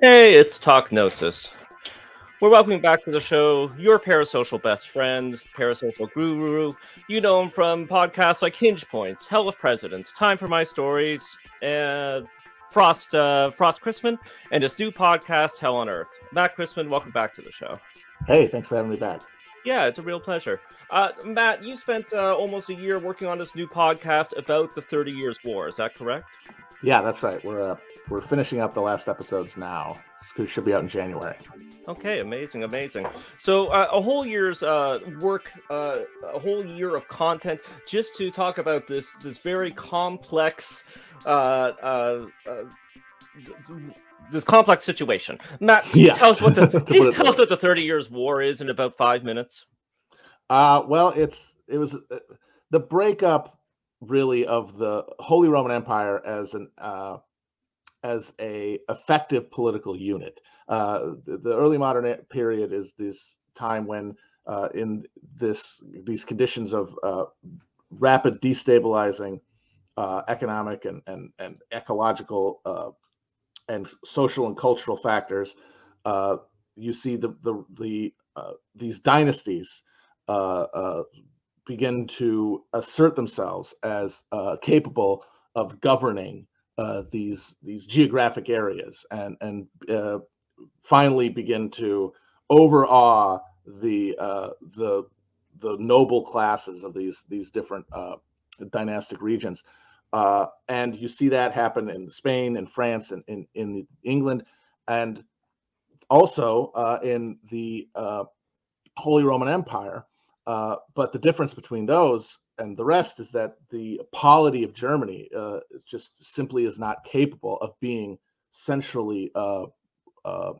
Hey, it's Talk Gnosis. We're welcoming back to the show your parasocial best friends, parasocial guru. You know him from podcasts like Hinge Points, Hell of Presidents, Time for My Stories, and Frost uh, Frost Christman, and his new podcast, Hell on Earth. Matt Christman, welcome back to the show. Hey, thanks for having me back. Yeah, it's a real pleasure. Uh, Matt, you spent uh, almost a year working on this new podcast about the Thirty Years' War. Is that correct? Yeah, that's right. We're uh, we're finishing up the last episodes now. It should be out in January. Okay, amazing, amazing. So uh, a whole year's uh, work, uh, a whole year of content, just to talk about this this very complex, uh, uh, uh, this complex situation. Matt, can you Yes. tell us what the can you tell us what the Thirty Years' War is in about five minutes? Uh, well, it's it was uh, the breakup really of the Holy Roman Empire as an uh, as a effective political unit. Uh, the, the early modern period is this time when uh, in this these conditions of uh, rapid destabilizing uh, economic and and and ecological uh, and social and cultural factors, uh, you see the the the these dynasties uh, uh, begin to assert themselves as uh, capable of governing uh, these these geographic areas and and uh, finally begin to overawe the uh, the the noble classes of these these different uh, dynastic regions. Uh, and you see that happen in Spain and France and in, in England and also in the Holy Roman Empire. Uh, but the difference between those and the rest is that the polity of Germany uh, just simply is not capable of being centrally uh, uh,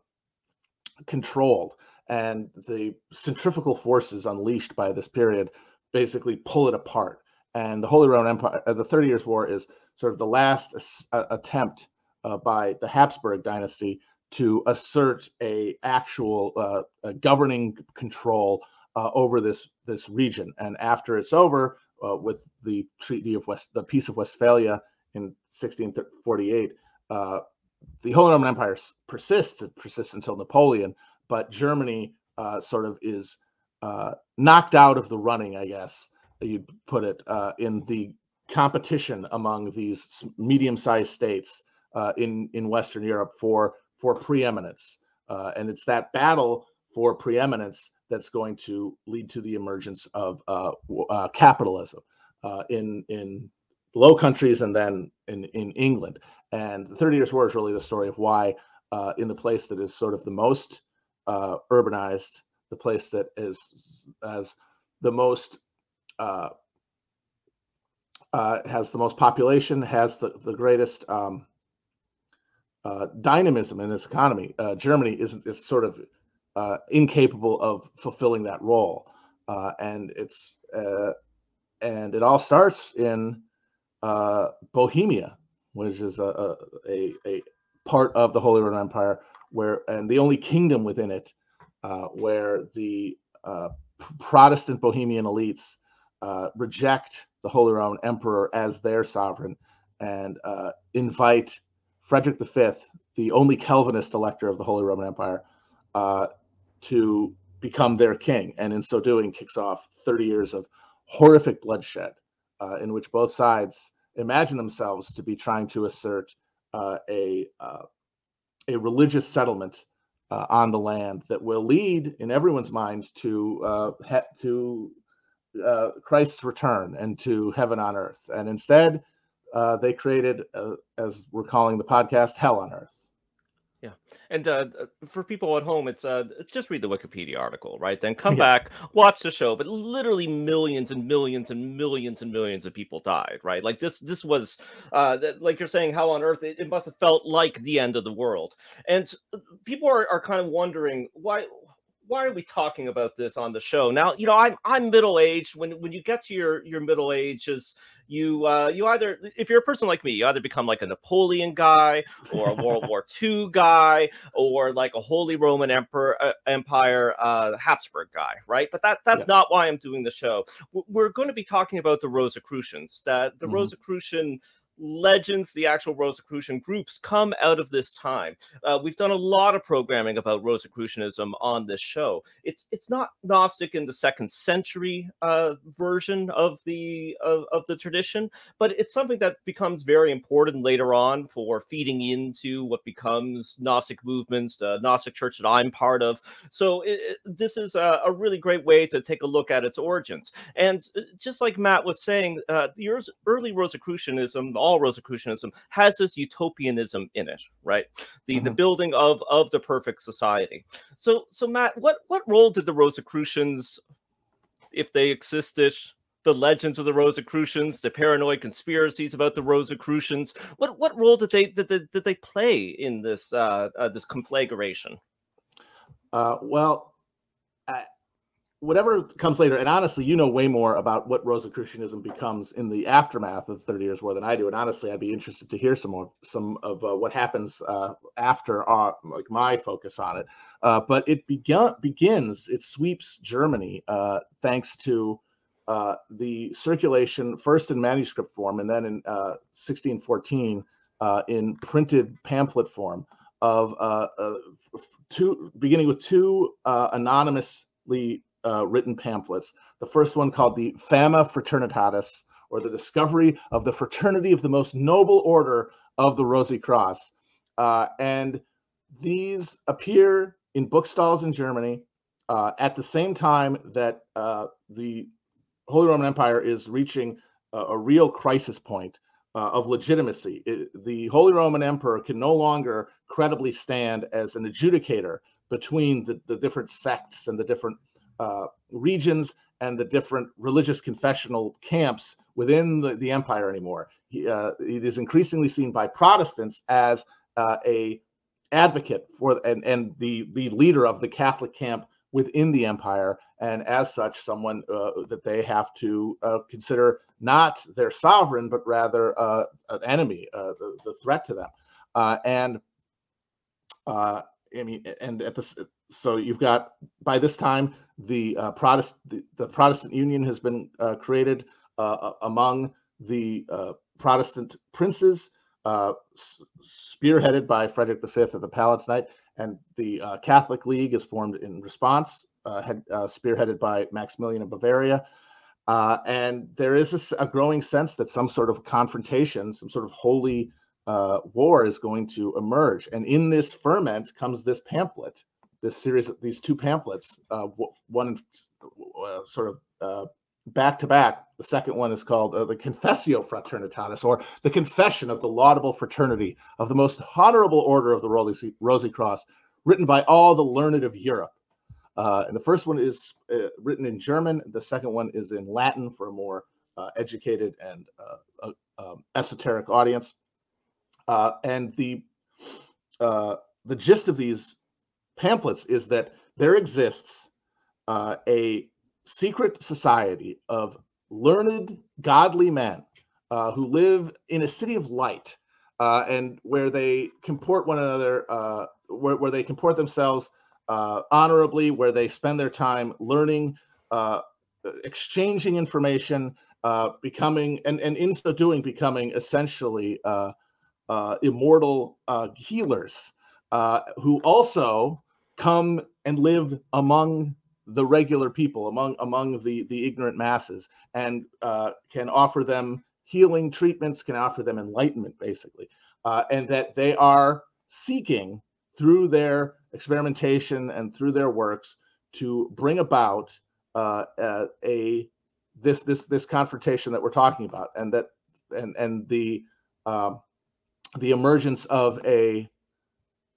controlled. And the centrifugal forces unleashed by this period basically pull it apart. And the Holy Roman Empire, uh, the Thirty Years' War, is sort of the last as- uh, attempt by the Habsburg dynasty to assert a actual a governing control uh, over this this region. And after it's over, uh, with the Treaty of West, the Peace of Westphalia in 1648, uh, the Holy Roman Empire persists. It persists until Napoleon, but Germany uh, sort of is uh, knocked out of the running, I guess you'd put it, uh, in the competition among these medium-sized states uh, in in Western Europe for for preeminence. And it's that battle for preeminence that's going to lead to the emergence of uh, uh, capitalism uh, in in Low Countries and then in in England. And the Thirty Years' War is really the story of why, uh, in the place that is sort of the most uh, urbanized, the place that is as the most has the most population, has the the greatest um, uh, dynamism in its economy. Uh, Germany is is sort of uh, incapable of fulfilling that role, uh, and it's uh, and it all starts in uh, Bohemia, which is a, a a part of the Holy Roman Empire, where and the only kingdom within it uh, where the Protestant Bohemian elites reject the Holy Roman Emperor as their sovereign and invite Frederick V, the only Calvinist elector of the Holy Roman Empire, uh, to become their king. And in so doing, kicks off 30 years of horrific bloodshed uh, in which both sides imagine themselves to be trying to assert uh, a, uh, a religious settlement uh, on the land that will lead, in everyone's mind, to uh, to Christ's return and to heaven on earth. And instead, they created, as we're calling the podcast, hell on earth. Yeah, and uh, for people at home, it's uh, just read the Wikipedia article, right? Then come Yeah. back, watch the show. But literally millions and millions and millions and millions of people died, right? Like this, this was, uh, like you're saying, how on earth it, it must have felt like the end of the world. And uh, people are, are kind of wondering why. Why are we talking about this on the show now? You know, I'm I'm middle aged. When when you get to your your middle ages, you uh, you either if you're a person like me, you either become like a Napoleon guy or a World War II guy or like a Holy Roman Emperor uh, Empire uh, Habsburg guy, right? But that that's Yeah. not why I'm doing the show. We're going to be talking about the Rosicrucians. That the Mhm. Rosicrucian legends, the actual Rosicrucian groups come out of this time. Uh, we've done a lot of programming about Rosicrucianism on this show. It's it's not Gnostic in the second century uh, version of the of, of the tradition, but it's something that becomes very important later on for feeding into what becomes Gnostic movements, the Gnostic church that I'm part of. So it, this is a, a, really great way to take a look at its origins. And uh, just like Matt was saying, uh, the early Rosicrucianism all Rosicrucianism has this utopianism in it, right? The mm-hmm. the building of of the perfect society. So so Matt, what what role did the Rosicrucians, if they existed, the legends of the Rosicrucians, the paranoid conspiracies about the Rosicrucians. What what role did they did they, did they play in this uh, uh this conflagration? Uh, well, whatever comes later, and honestly, you know way more about what Rosicrucianism becomes in the aftermath of the Thirty Years' War than I do. And honestly, I'd be interested to hear some more, some of uh, what happens uh, after our, like my focus on it. Uh, but it begun begins, it sweeps Germany thanks to uh, the circulation first in manuscript form and then in uh, 1614 uh, in printed pamphlet form of two beginning with two anonymously uh, written pamphlets. The first one called the Fama Fraternitatis, or the discovery of the fraternity of the most noble order of the Rosy Cross. Uh, and these appear in bookstalls in Germany uh, at the same time that uh, the Holy Roman Empire is reaching a, a real crisis point uh, of legitimacy. It, the Holy Roman Emperor can no longer credibly stand as an adjudicator between the, the different sects and the different uh, regions and the different religious confessional camps within the, the empire anymore. He, uh, he, is increasingly seen by Protestants as uh, a advocate for and, and the, the leader of the Catholic camp within the empire, and as such, someone uh, that they have to uh, consider not their sovereign, but rather an enemy, the, the, threat to them. and I mean, and at this, so you've got by this time the uh, Protestant the, the, Protestant Union has been uh, created uh, among the uh, Protestant princes, uh, spearheaded by Frederick V of the Palatinate, and the uh, Catholic League is formed in response, had, spearheaded by Maximilian of Bavaria. and there is a, a, growing sense that some sort of confrontation, some sort of holy war is going to emerge. And in this ferment comes this pamphlet this series of these two pamphlets, uh, one uh, sort of uh, back to back. The second one is called uh, the Confessio Fraternitatis, or the Confession of the Laudable Fraternity of the Most Honorable Order of the Rosy, Rosy Cross, written by all the learned of Europe. Uh, and the first one is uh, written in German. The second one is in Latin for a more educated and um, esoteric audience. and the the gist of these pamphlets is that there exists uh, a secret society of learned, godly men uh, who live in a city of light uh, and where they comport one another, uh, where, where, they comport themselves uh, honorably, where they spend their time learning, uh, exchanging information, becoming, and, and in so doing, becoming essentially immortal healers. who also come and live among the regular people, among among the the ignorant masses, and uh, can offer them healing treatments, can offer them enlightenment, basically, uh, and that they are seeking through their experimentation and through their works to bring about uh, uh a this this this confrontation that we're talking about, and that and and the um, the emergence of a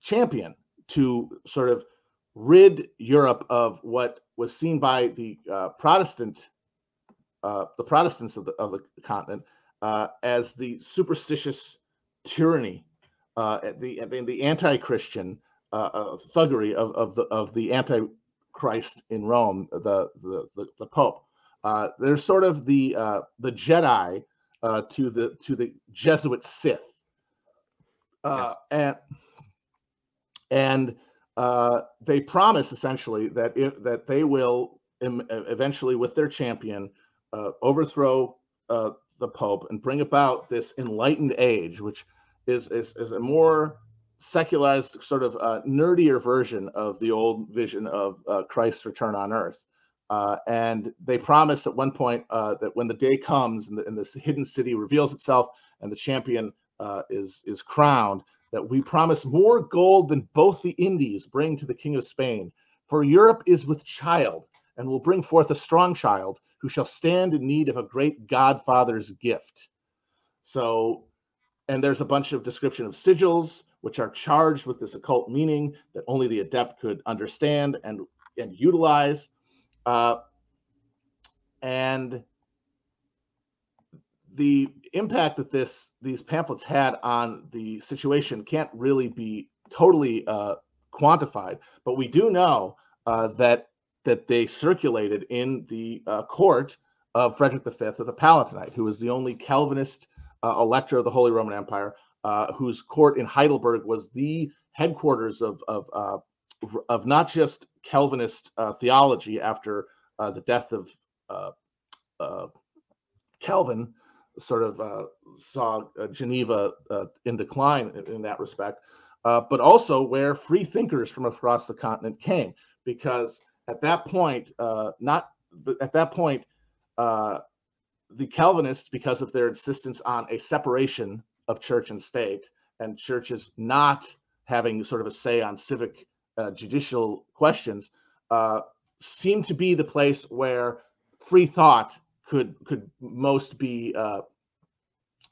champion to sort of rid Europe of what was seen by the uh, Protestant, uh, the Protestants of the of the continent, uh, as the superstitious tyranny, uh, the the anti-Christian uh, uh, thuggery of, of the of the antichrist in Rome, the the the, the Pope. they're sort of the the Jedi to the to the Jesuit Sith, yes. and and uh, they promise essentially that that they will Im- eventually, with their champion, uh, overthrow uh, the Pope and bring about this enlightened age, which is is, is a more secularized, sort of uh, nerdier version of the old vision of uh, Christ's return on earth. Uh, and they promise at one point that when the day comes and, the, and, this hidden city reveals itself and the champion is is crowned, that we promise more gold than both the Indies bring to the King of Spain. For Europe is with child and will bring forth a strong child who shall stand in need of a great Godfather's gift. So, and there's a bunch of description of sigils which are charged with this occult meaning that only the adept could understand and and utilize uh, and the impact that this these pamphlets had on the situation can't really be totally uh, quantified, but we do know uh, that that they circulated in the uh, court of Frederick V of the Palatinate, who was the only Calvinist uh, elector of the Holy Roman Empire, uh, whose court in Heidelberg was the headquarters of of uh, of not just Calvinist theology after the death of Calvin, sort of uh, saw uh, Geneva in decline in, in that respect, but also where free thinkers from across the continent came, because at that point, not at that point, the Calvinists, because of their insistence on a separation of church and state, and churches not having sort of a say on civic uh, judicial questions uh, seemed to be the place where free thought could could most be uh,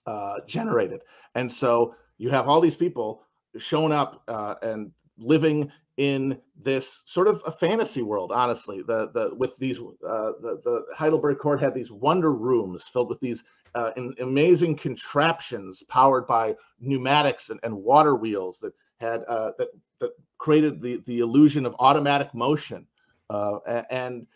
uh, generated. And so you have all these people showing up uh, and living in this sort of a fantasy world. Honestly, the the with these uh, the the Heidelberg Court had these wonder rooms filled with these uh, amazing contraptions powered by pneumatics and, and water wheels that had uh, that that created the the illusion of automatic motion, uh, and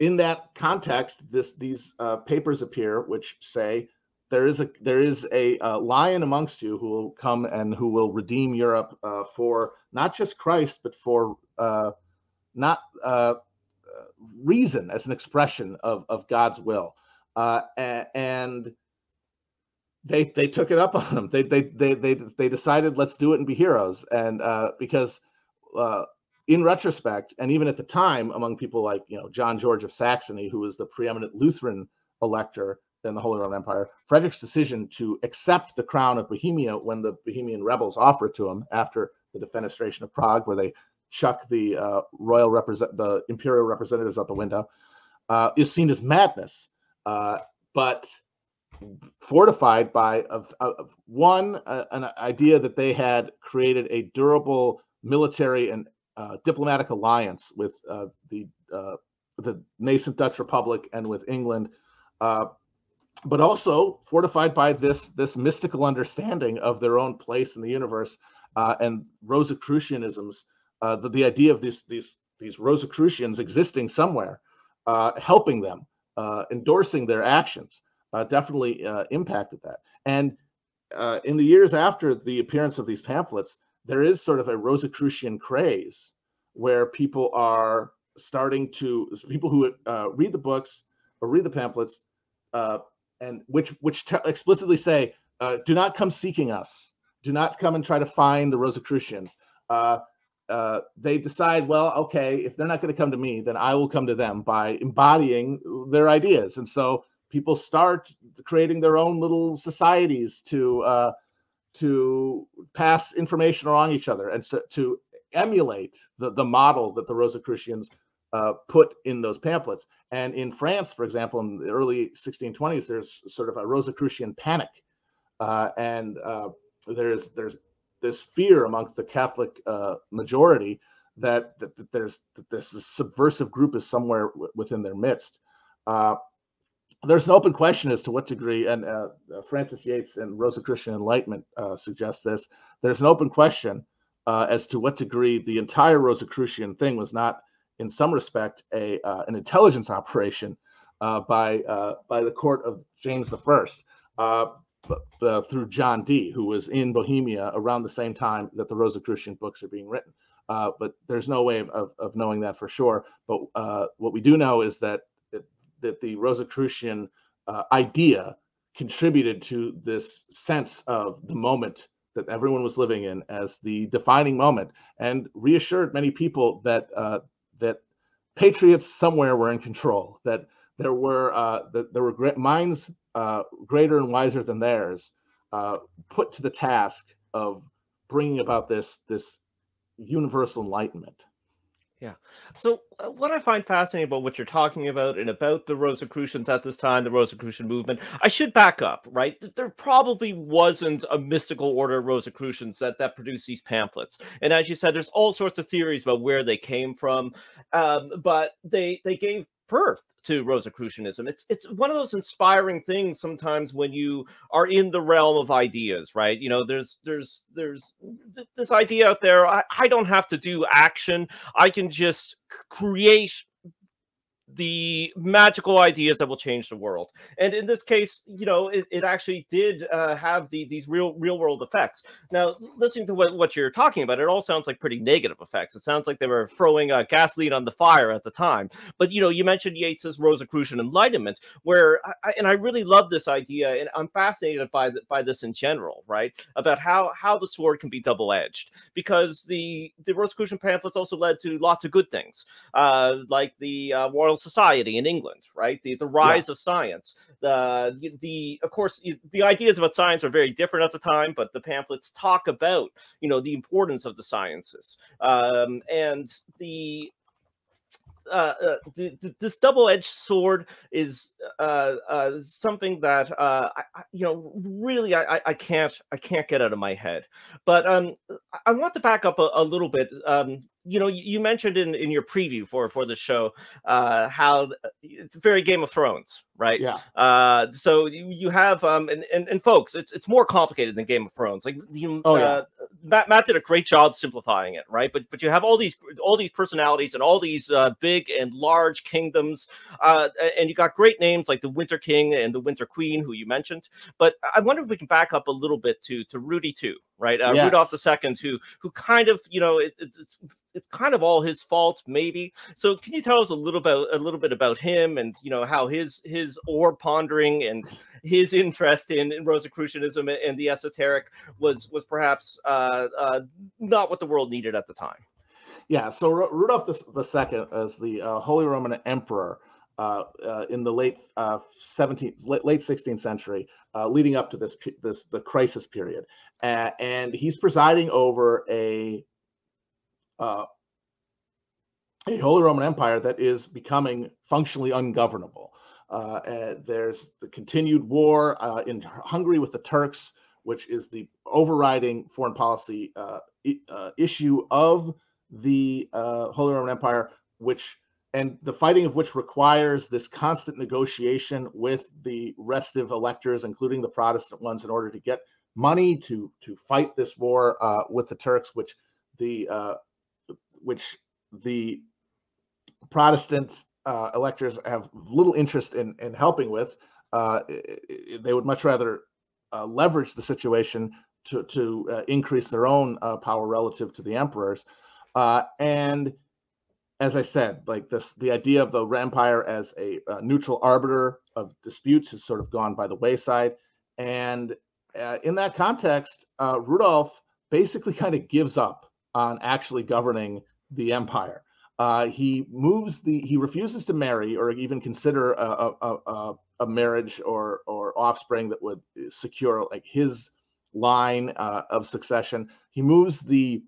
in that context, this these uh, papers appear which say there is a there is a, a, lion amongst you who will come and who will redeem Europe uh, for not just Christ but for uh, not uh, reason as an expression of of God's will, and they they took it up on them. They they they they they decided let's do it and be heroes. And uh, because uh, in retrospect, and even at the time, among people like you know John George of Saxony, who was the preeminent Lutheran elector in the Holy Roman Empire, Frederick's decision to accept the crown of Bohemia when the Bohemian rebels offered to him after the defenestration of Prague, where they chuck the uh, royal represent the imperial representatives out the window, uh, is seen as madness. Uh, but fortified by one uh, an idea that they had created a durable military and uh, diplomatic alliance with uh, the uh, the nascent Dutch Republic and with England, uh, but also fortified by this this mystical understanding of their own place in the universe and Rosicrucianisms, the, the idea of these these these Rosicrucians existing somewhere, helping them, endorsing their actions definitely impacted that. And uh, in the years after the appearance of these pamphlets, there is sort of a Rosicrucian craze where people are starting to people who uh, read the books or read the pamphlets uh, and which which te- explicitly say, uh, "Do not come seeking us. Do not come and try to find the Rosicrucians." Uh, they decide, well, okay, if they're not going to come to me, then I will come to them by embodying their ideas. And so people start creating their own little societies to uh, to pass information along each other and so, to emulate the, the model that the Rosicrucians uh, put in those pamphlets. And in France, for example, in the early 1620s, there's sort of a Rosicrucian panic, uh, and uh, there's there's this fear amongst the Catholic uh, majority that, that, that there's that this subversive group is somewhere w- within their midst. There's an open question as to what degree, and uh, uh, Frances Yates and Rosicrucian Enlightenment uh, suggest this. There's an open question uh, as to what degree the entire Rosicrucian thing was not, in some respect, a uh, an intelligence operation uh, by by the court of James the I. through John Dee, who was in Bohemia around the same time that the Rosicrucian books are being written. but there's no way of, of, of, knowing that for sure. But what we do know is that that the Rosicrucian uh, idea contributed to this sense of the moment that everyone was living in as the defining moment, and reassured many people that uh, that patriots somewhere were in control. That there were uh, that there were great minds uh, greater and wiser than theirs uh, put to the task of bringing about this this universal enlightenment. Yeah. So uh, what I find fascinating about what you're talking about and about the Rosicrucians at this time, the Rosicrucian movement, I should back up, right? There probably wasn't a mystical order of Rosicrucians that that produced these pamphlets. And as you said, there's all sorts of theories about where they came from, um, but they they gave birth to Rosicrucianism. It's it's one of those inspiring things sometimes when you are in the realm of ideas, right? You know, there's there's there's this idea out there. I, I don't have to do action. I can just create the magical ideas that will change the world. And in this case, you know, it, it actually did uh, have the, these real real world effects. Now, listening to what, what you're talking about, it all sounds like pretty negative effects. It sounds like they were throwing uh, gasoline on the fire at the time. But, you know, you mentioned Yates's Rosicrucian Enlightenment, where, I, and I really love this idea, and I'm fascinated by, the, by this in general, right? About how, how the sword can be double-edged. Because the, the Rosicrucian pamphlets also led to lots of good things, uh, like the uh, Royal Society in England, right? The the rise yeah. of science. The the of course the ideas about science are very different at the time, but the pamphlets talk about you know the importance of the sciences um, and the uh, uh, the, the, this double-edged sword is uh, uh something that uh, I, you know really I, I can't I can't get out of my head. But um, I want to back up a, a little bit. Um, you know, you mentioned in, in your preview for for the show uh, how it's very Game of Thrones, right? Yeah. Uh, so you, you have um and, and and folks, it's it's more complicated than Game of Thrones. Like you, oh, yeah. uh, Matt, Matt did a great job simplifying it, right? But but you have all these all these personalities and all these uh, big and large kingdoms, uh, and you got great names like the Winter King and the Winter Queen, who you mentioned. But I wonder if we can back up a little bit to to Rudy II, right? Uh, yes. Rudolph II, who who kind of you know it, it's it's kind of all his fault, maybe. So can you tell us a little about a little bit about him and you know how his his orb pondering and his interest in, in Rosicrucianism and the esoteric was was perhaps uh, uh, not what the world needed at the time. Yeah. So R- Rudolph the Second, as the uh, Holy Roman Emperor. Uh, uh, in the late 17th, uh, late, late 16th century, leading up to this this the crisis period, and he's presiding over a uh, a Holy Roman Empire that is becoming functionally ungovernable. Uh, there's the continued war uh, in Hungary with the Turks, which is the overriding foreign policy uh, uh issue of the uh, Holy Roman Empire, which and the fighting of which requires this constant negotiation with the restive electors, including the Protestant ones, in order to get money to to fight this war uh, with the Turks, which the which the Protestant uh, electors have little interest in in helping with. Uh, they would much rather uh, leverage the situation to to uh, increase their own uh, power relative to the emperors. Uh, and as I said, like this, the idea of the empire as a, neutral arbiter of disputes has sort of gone by the wayside. And in that context, Rudolph basically kind of gives up on actually governing the empire. Uh, he moves the he refuses to marry or even consider a, a, a, a marriage or or offspring that would secure like his line uh, of succession. He moves the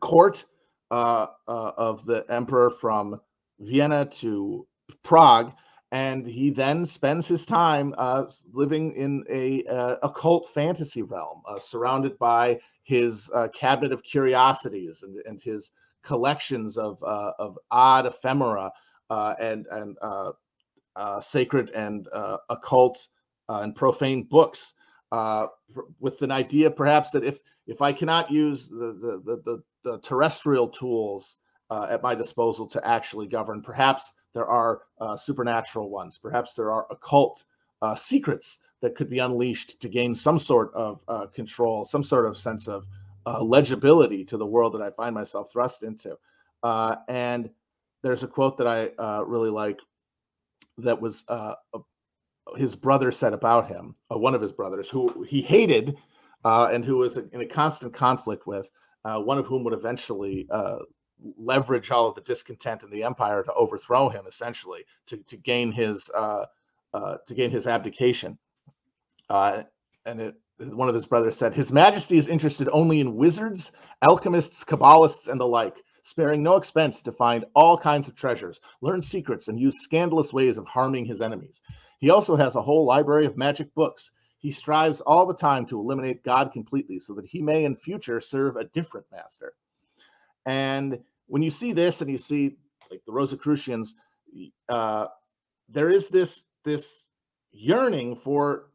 court uh, uh of the emperor from Vienna to Prague, and he then spends his time uh, living in a uh, occult fantasy realm, surrounded by his cabinet of curiosities and, and his collections of uh, of odd ephemera uh, and and uh, uh sacred and uh, occult uh, and profane books, with an idea perhaps that if if I cannot use the the the, the terrestrial tools at my disposal to actually govern, perhaps there are supernatural ones. Perhaps there are occult secrets that could be unleashed to gain some sort of control, some sort of sense of uh, legibility to the world that I find myself thrust into. Uh, and there's a quote that I uh, really like that was uh, his brother said about him, uh, one of his brothers, who he hated uh, and who was in a constant conflict with, uh, one of whom would eventually uh, leverage all of the discontent in the empire to overthrow him, essentially to to gain his uh, uh, to gain his abdication. and it, one of his brothers said, "His Majesty is interested only in wizards, alchemists, kabbalists, and the like." Sparing no expense to find all kinds of treasures, learn secrets, and use scandalous ways of harming his enemies. He also has a whole library of magic books. He strives all the time to eliminate God completely so that he may in future serve a different master. And when you see this and you see like the Rosicrucians, uh, there is this this yearning for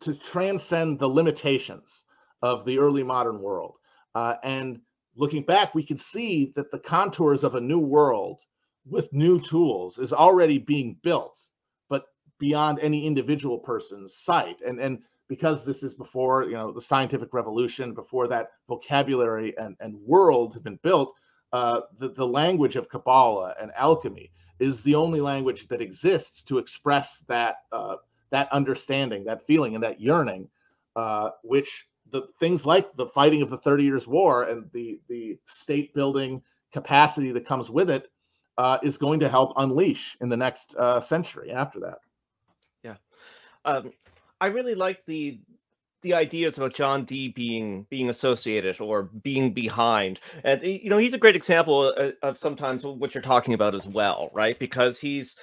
to transcend the limitations of the early modern world. Uh, and looking back, we can see that the contours of a new world with new tools is already being built beyond any individual person's sight. And and because this is before you know the scientific revolution before that vocabulary and, and world had been built uh, the, the language of kabbalah and alchemy is the only language that exists to express that uh, that understanding that feeling and that yearning uh, which the things like the fighting of the 30 years war and the the state building capacity that comes with it uh, is going to help unleash in the next uh, century after that um, I really like the the ideas about John Dee being being associated or being behind, and you know he's a great example of, of sometimes what you're talking about as well, right? Because he's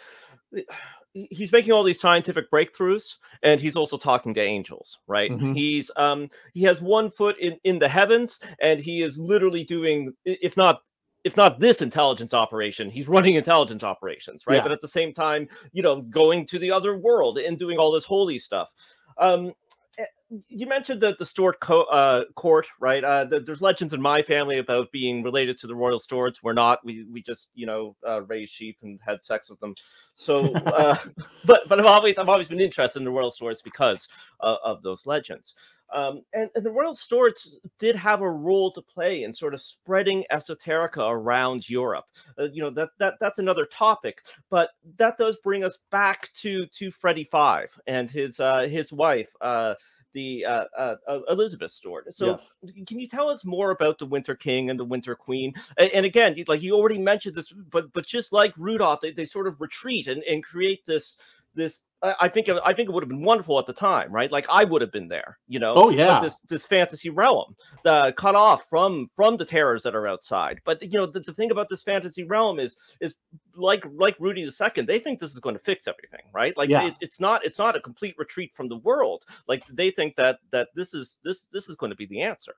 he's making all these scientific breakthroughs and he's also talking to angels right mm-hmm. he's um he has one foot in in the heavens and he is literally doing if not if not this intelligence operation, he's running intelligence operations, right? Yeah. But at the same time, you know, going to the other world and doing all this holy stuff. Um, eh, you mentioned that the Stuart co- uh, court, right? Uh, the, there's legends in my family about being related to the royal Stuarts. We're not. We we just you know uh, raised sheep and had sex with them. So, uh, but but I've always I've always been interested in the royal Stuarts because uh, of those legends. Um, and, and, the Royal Stuarts did have a role to play in sort of spreading esoterica around Europe. Uh, you know that that that's another topic, but that does bring us back to to Freddie Five and his uh, his wife. Uh, the uh, uh, uh Elizabeth Stuart. So, yes. can you tell us more about the Winter King and the Winter Queen? And, and, again, like you already mentioned this, but but just like Rudolph, they, they sort of retreat and, and create this this I think I think it would have been wonderful at the time, right? Like I would have been there, you know. Oh yeah, this this fantasy realm, the cut off from from the terrors that are outside. But you know, the, the thing about this fantasy realm is is like like Rudy II, they think this is going to fix everything, right? Like yeah. it, it's not it's not a complete retreat from the world. Like they think that that this is this this is going to be the answer.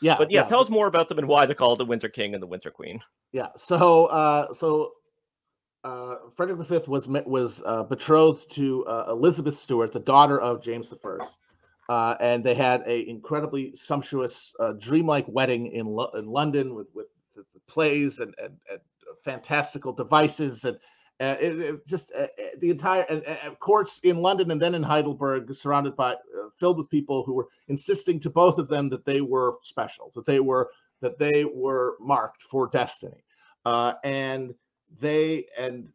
Yeah, but yeah, yeah, tell us more about them and why they're called the Winter King and the Winter Queen. Yeah, so uh, so uh, Frederick V was was uh, betrothed to uh, Elizabeth Stuart, the daughter of James I, uh, and they had an incredibly sumptuous, uh, dreamlike wedding in Lo- in London with with, with plays and, and, and, fantastical devices and. It, it just the entire courts in London and then in Heidelberg, surrounded by filled with people who were insisting to both of them that they were special, that they were that they were marked for destiny, and they and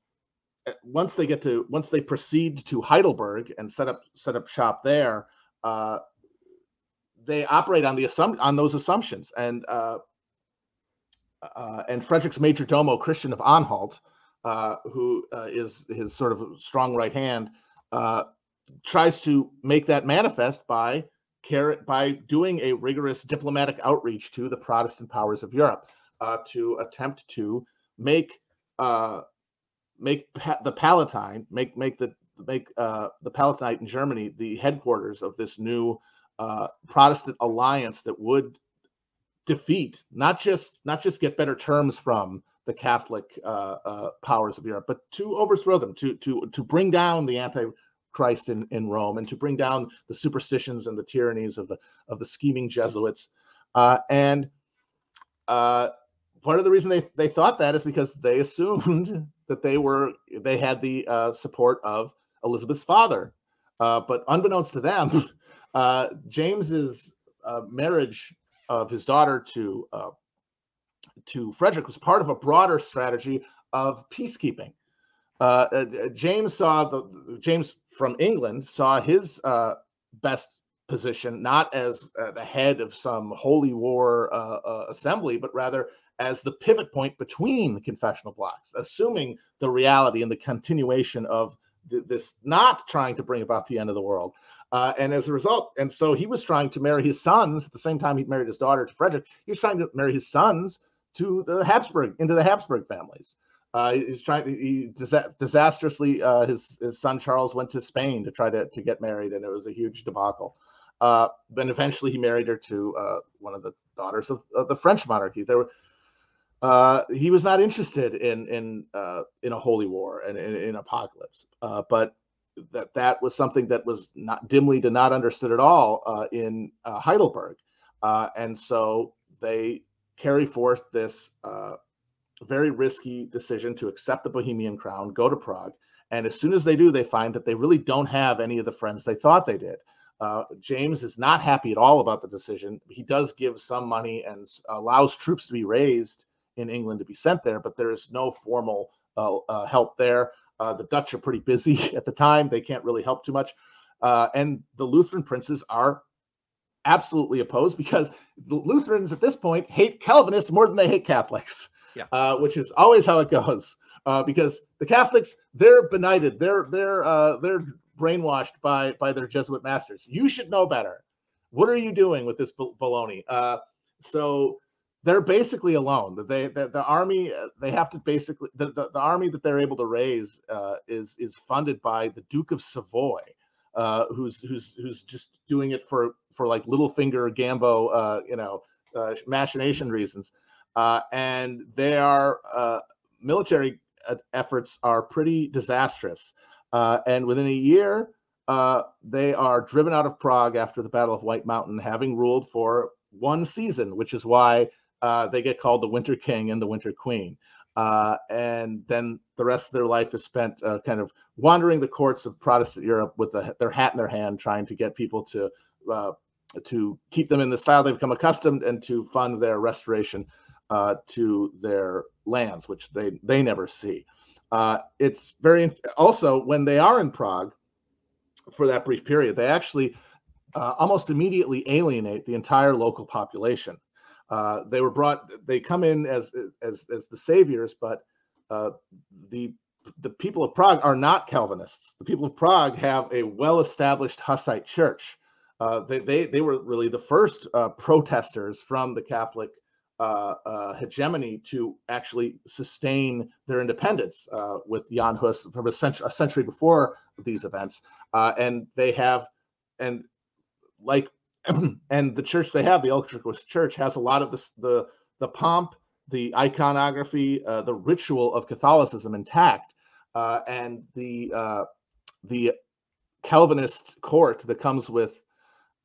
uh, once they get to once they proceed to Heidelberg and set up set up shop there, uh, they operate on the assum- on those assumptions. And uh, uh, and Frederick's major domo Christian of Anhalt, uh, who uh, is his sort of strong right hand, uh, tries to make that manifest by care by doing a rigorous diplomatic outreach to the Protestant powers of Europe uh, to attempt to make uh, make pa- the Palatine make make the make uh, the Palatinate in Germany the headquarters of this new uh, Protestant alliance that would defeat not just not just get better terms from the Catholic uh, uh, powers of Europe, but to overthrow them, to to to bring down the Antichrist in, in Rome, and to bring down the superstitions and the tyrannies of the of the scheming Jesuits, uh, and uh, part of the reason they, they thought that is because they assumed that they were they had the uh, support of Elizabeth's father. Uh, but unbeknownst to them, uh, James's uh, marriage of his daughter to uh, to Frederick was part of a broader strategy of peacekeeping. Uh, James saw the James from England saw his best position not as the head of some holy war assembly, but rather as the pivot point between the confessional blocks, assuming the reality and the continuation of th- this not trying to bring about the end of the world. Uh, and as a result, and so he was trying to marry his sons at the same time he married his daughter to Frederick. He was trying to marry his sons to the Habsburg, into the Habsburg families. Uh, he's trying to he disa- disastrously. Uh, his his son Charles went to Spain to try to to get married, and it was a huge debacle. Uh, then eventually he married her to uh, one of the daughters of, of the French monarchy. There were, uh, he was not interested in in uh, in a holy war and in, in apocalypse, uh, but that that was something that was not dimly to not understood at all uh, in Heidelberg, and so they carry forth this very risky decision to accept the Bohemian crown, go to Prague, and as soon as they do, they find that they really don't have any of the friends they thought they did. Uh, James is not happy at all about the decision. He does give some money and allows troops to be raised in England to be sent there, but there is no formal uh, uh, help there. Uh, the Dutch are pretty busy at the time; they can't really help too much. Uh, and the Lutheran princes are absolutely opposed because the Lutherans at this point hate Calvinists more than they hate Catholics. Yeah. Uh, which is always how it goes. because the Catholics, they're benighted. They're they're they're brainwashed by by their Jesuit masters. You should know better. What are you doing with this baloney? Uh, so they're basically alone. They the, the army uh, they have to basically the, the, the army that they're able to raise uh, is is funded by the Duke of Savoy, uh, who's who's who's just doing it for for like Littlefinger Gambo, uh, you know, uh, machination reasons, uh, and their military efforts are pretty disastrous. And within a year, they are driven out of Prague after the Battle of White Mountain, having ruled for one season, which is why uh, they get called the Winter King and the Winter Queen. Uh, and then the rest of their life is spent uh, kind of wandering the courts of Protestant Europe with their hat in their hand, trying to get people to uh, to keep them in the style they've become accustomed and to fund their restoration to their lands, which they they never see. Uh, it's very also when they are in Prague for that brief period, they actually uh, almost immediately alienate the entire local population. Uh, they were brought; they come in as as as the saviors, but uh, the the people of Prague are not Calvinists. The people of Prague have a well-established Hussite church. Uh, they, they they were really the first uh, protesters from the Catholic uh, uh, hegemony to actually sustain their independence uh, with Jan Hus from a century, a century before these events. Uh, and they have, and like, and the church they have, the Utraquist Church, has a lot of the the, the pomp, the iconography, uh, the ritual of Catholicism intact, uh, and the uh, the Calvinist court that comes with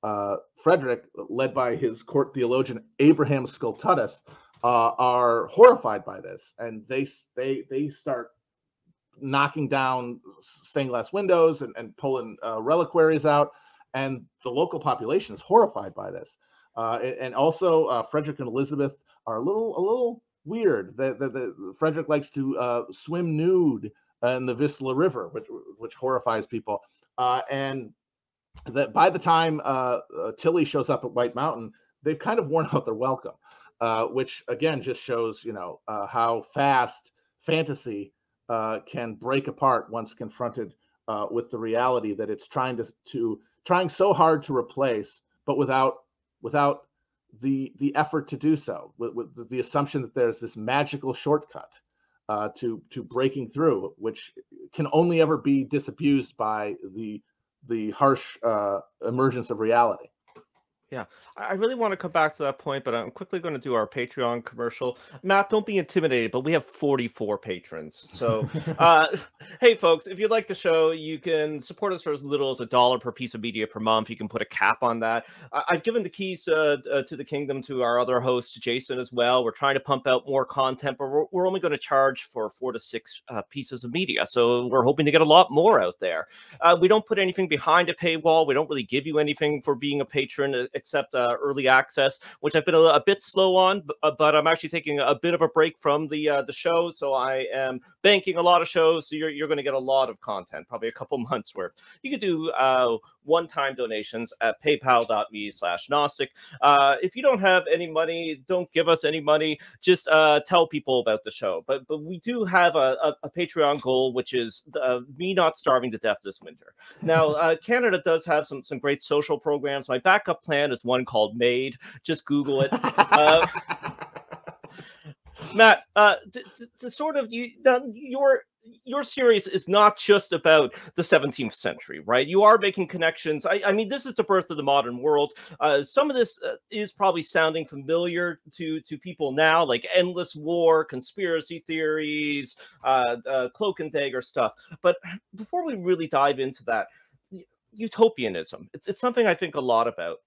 uh, Frederick, led by his court theologian Abraham Scultetus, uh, are horrified by this, and they they they start knocking down stained glass windows and, and pulling uh, reliquaries out, and the local population is horrified by this. Uh, and also, uh, Frederick and Elizabeth are a little a little weird. The, the, Frederick likes to uh, swim nude in the Vistula River, which which horrifies people. Uh, and that by the time uh, uh, Tilly shows up at White Mountain, they've kind of worn out their welcome, which again just shows you know how fast fantasy can break apart once confronted with the reality that it's trying to to trying so hard to replace, but without without the the effort to do so, with, with the assumption that there's this magical shortcut. uh, to to breaking through, which can only ever be disabused by the the harsh uh, emergence of reality. Yeah, I really want to come back to that point, but I'm quickly going to do our Patreon commercial. Matt, don't be intimidated, but we have 44 patrons. So, uh, hey, folks, if you'd like the show, you can support us for as little as a dollar per piece of media per month. You can put a cap on that. I- have given the keys uh, uh, to the kingdom to our other host, Jason, as well. We're trying to pump out more content, but we're, we're only going to charge for four to six uh, pieces of media. So, we're hoping to get a lot more out there. Uh, we don't put anything behind a paywall. We don't really give you anything for being a patron accept uh, early access, which I've been a, a bit slow on, but, uh, but, I'm actually taking a bit of a break from the uh, the show. So I am banking a lot of shows. So you're you're going to get a lot of content, probably a couple months worth. You could do uh, one-time donations at paypal.me slash Gnostic. Uh, if you don't have any money, don't give us any money. Just uh, tell people about the show. But but we do have a, a, a Patreon goal, which is uh, me not starving to death this winter. Now, uh, Canada does have some some great social programs. My backup plan is one called MAID. Just Google it. Uh, Matt, uh, to, to, to, sort of you, your your series is not just about the 17th century, right? You are making connections. I, I mean, this is the birth of the modern world. Uh, some of this uh, is probably sounding familiar to to people now, like endless war, conspiracy theories, uh, cloak and dagger stuff. But before we really dive into that, utopianism. It's, it's something I think a lot about.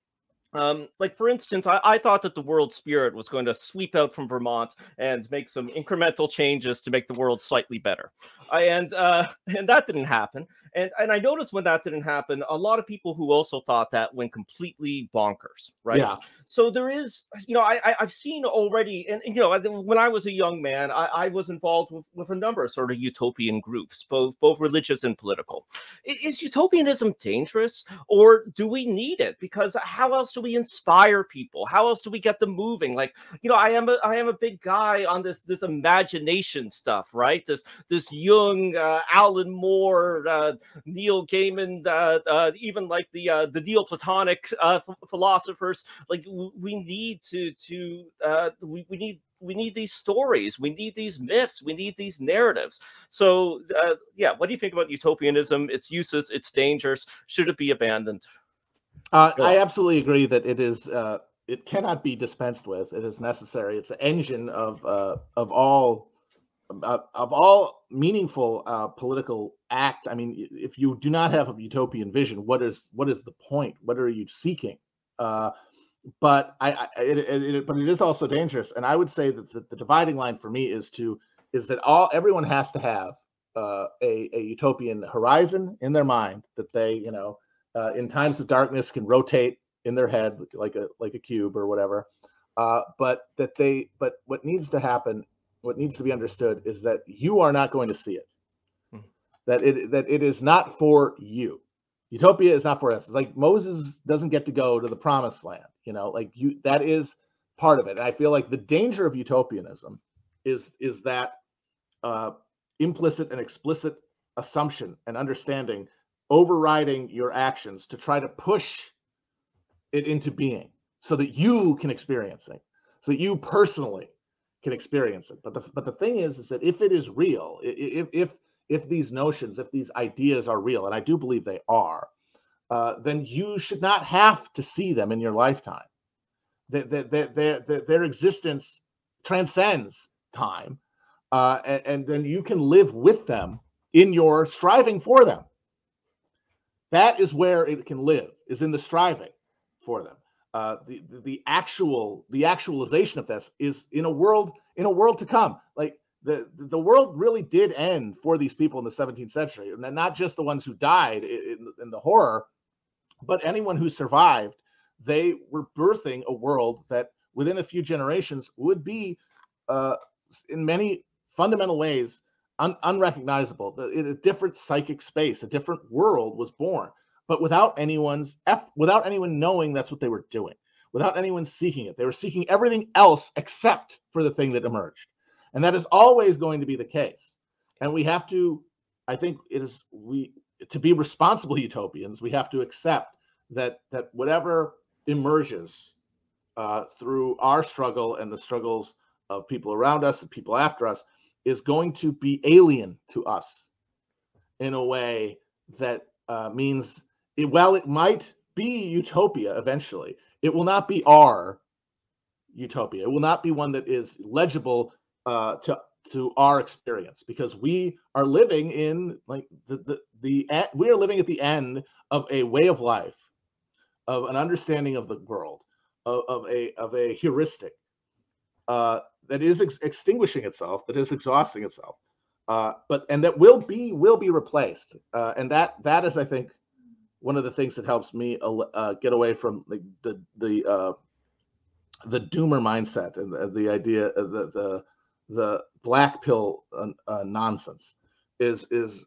Um, like for instance, I, I thought that the world spirit was going to sweep out from Vermont and make some incremental changes to make the world slightly better, and uh, and that didn't happen. And and I noticed when that didn't happen, a lot of people who also thought that went completely bonkers, right? Yeah. So there is, you know, I, I have seen already, and, and, you know, when I was a young man, I, I was involved with, with a number of sort of utopian groups, both both religious and political. Is utopianism dangerous, or do we need it? Because how else do we inspire people? How else do we get them moving? Like, you know, I am a I am a big guy on this this imagination stuff, right? This this young uh, Alan Moore. Uh, Neil Gaiman, uh, uh, even like the uh, the Neoplatonic uh, philosophers. Like we need to to uh, we, we need we need these stories we need these myths we need these narratives so uh, yeah what do you think about utopianism its uses its dangers should it be abandoned uh, i absolutely agree that it is uh, it cannot be dispensed with. It is necessary. It's the engine of uh, of all uh, of all meaningful uh, political act. I mean if you do not have a utopian vision what is what is the point? What are you seeking? Uh, but i, I it, it, it, but it is also dangerous. And i would say that the, the, dividing line for me is to is that all everyone has to have uh, a, a utopian horizon in their mind that they you know uh, in times of darkness can rotate in their head like a like a cube or whatever uh, but that they but what needs to happen what needs to be understood is that you are not going to see it. Hmm. That it that it is not for you. Utopia is not for us. It's like Moses doesn't get to go to the promised land. You know, like you that is part of it. And I feel like the danger of utopianism is is that uh, implicit and explicit assumption and understanding overriding your actions to try to push it into being so that you can experience it so that you personally can experience it. But the but the thing is, is that if it is real, if if if these notions, if these ideas are real, and I do believe they are, uh, then you should not have to see them in your lifetime. That their, their, their, their existence transcends time, uh, and, and then you can live with them in your striving for them. That is where it can live, is in the striving for them uh, the, the actual the actualization of this is in a world in a world to come. Like the the world really did end for these people in the 17th century, and not just the ones who died in, in the horror, but anyone who survived. They were birthing a world that within a few generations would be, uh, in many fundamental ways, un- unrecognizable. In a different psychic space, a different world was born but without anyone's F, without anyone knowing that's what they were doing, without anyone seeking it. They were seeking everything else except for the thing that emerged. And that is always going to be the case. And we have to, I think it is we to be responsible utopians, we have to accept that that whatever emerges uh, through our struggle and the struggles of people around us and people after us is going to be alien to us in a way that uh, means it, while it might be utopia eventually, it will not be our utopia. It will not be one that is legible uh, to to our experience because we are living in like the the, the we are living at the end of a way of life, of an understanding of the world, of, of a of a heuristic uh, that is ex- extinguishing itself, that is exhausting itself, uh, but and that will be will be replaced, uh, and that that is I think one of the things that helps me uh, get away from the the the, uh, the doomer mindset and the, the idea the the the black pill nonsense is is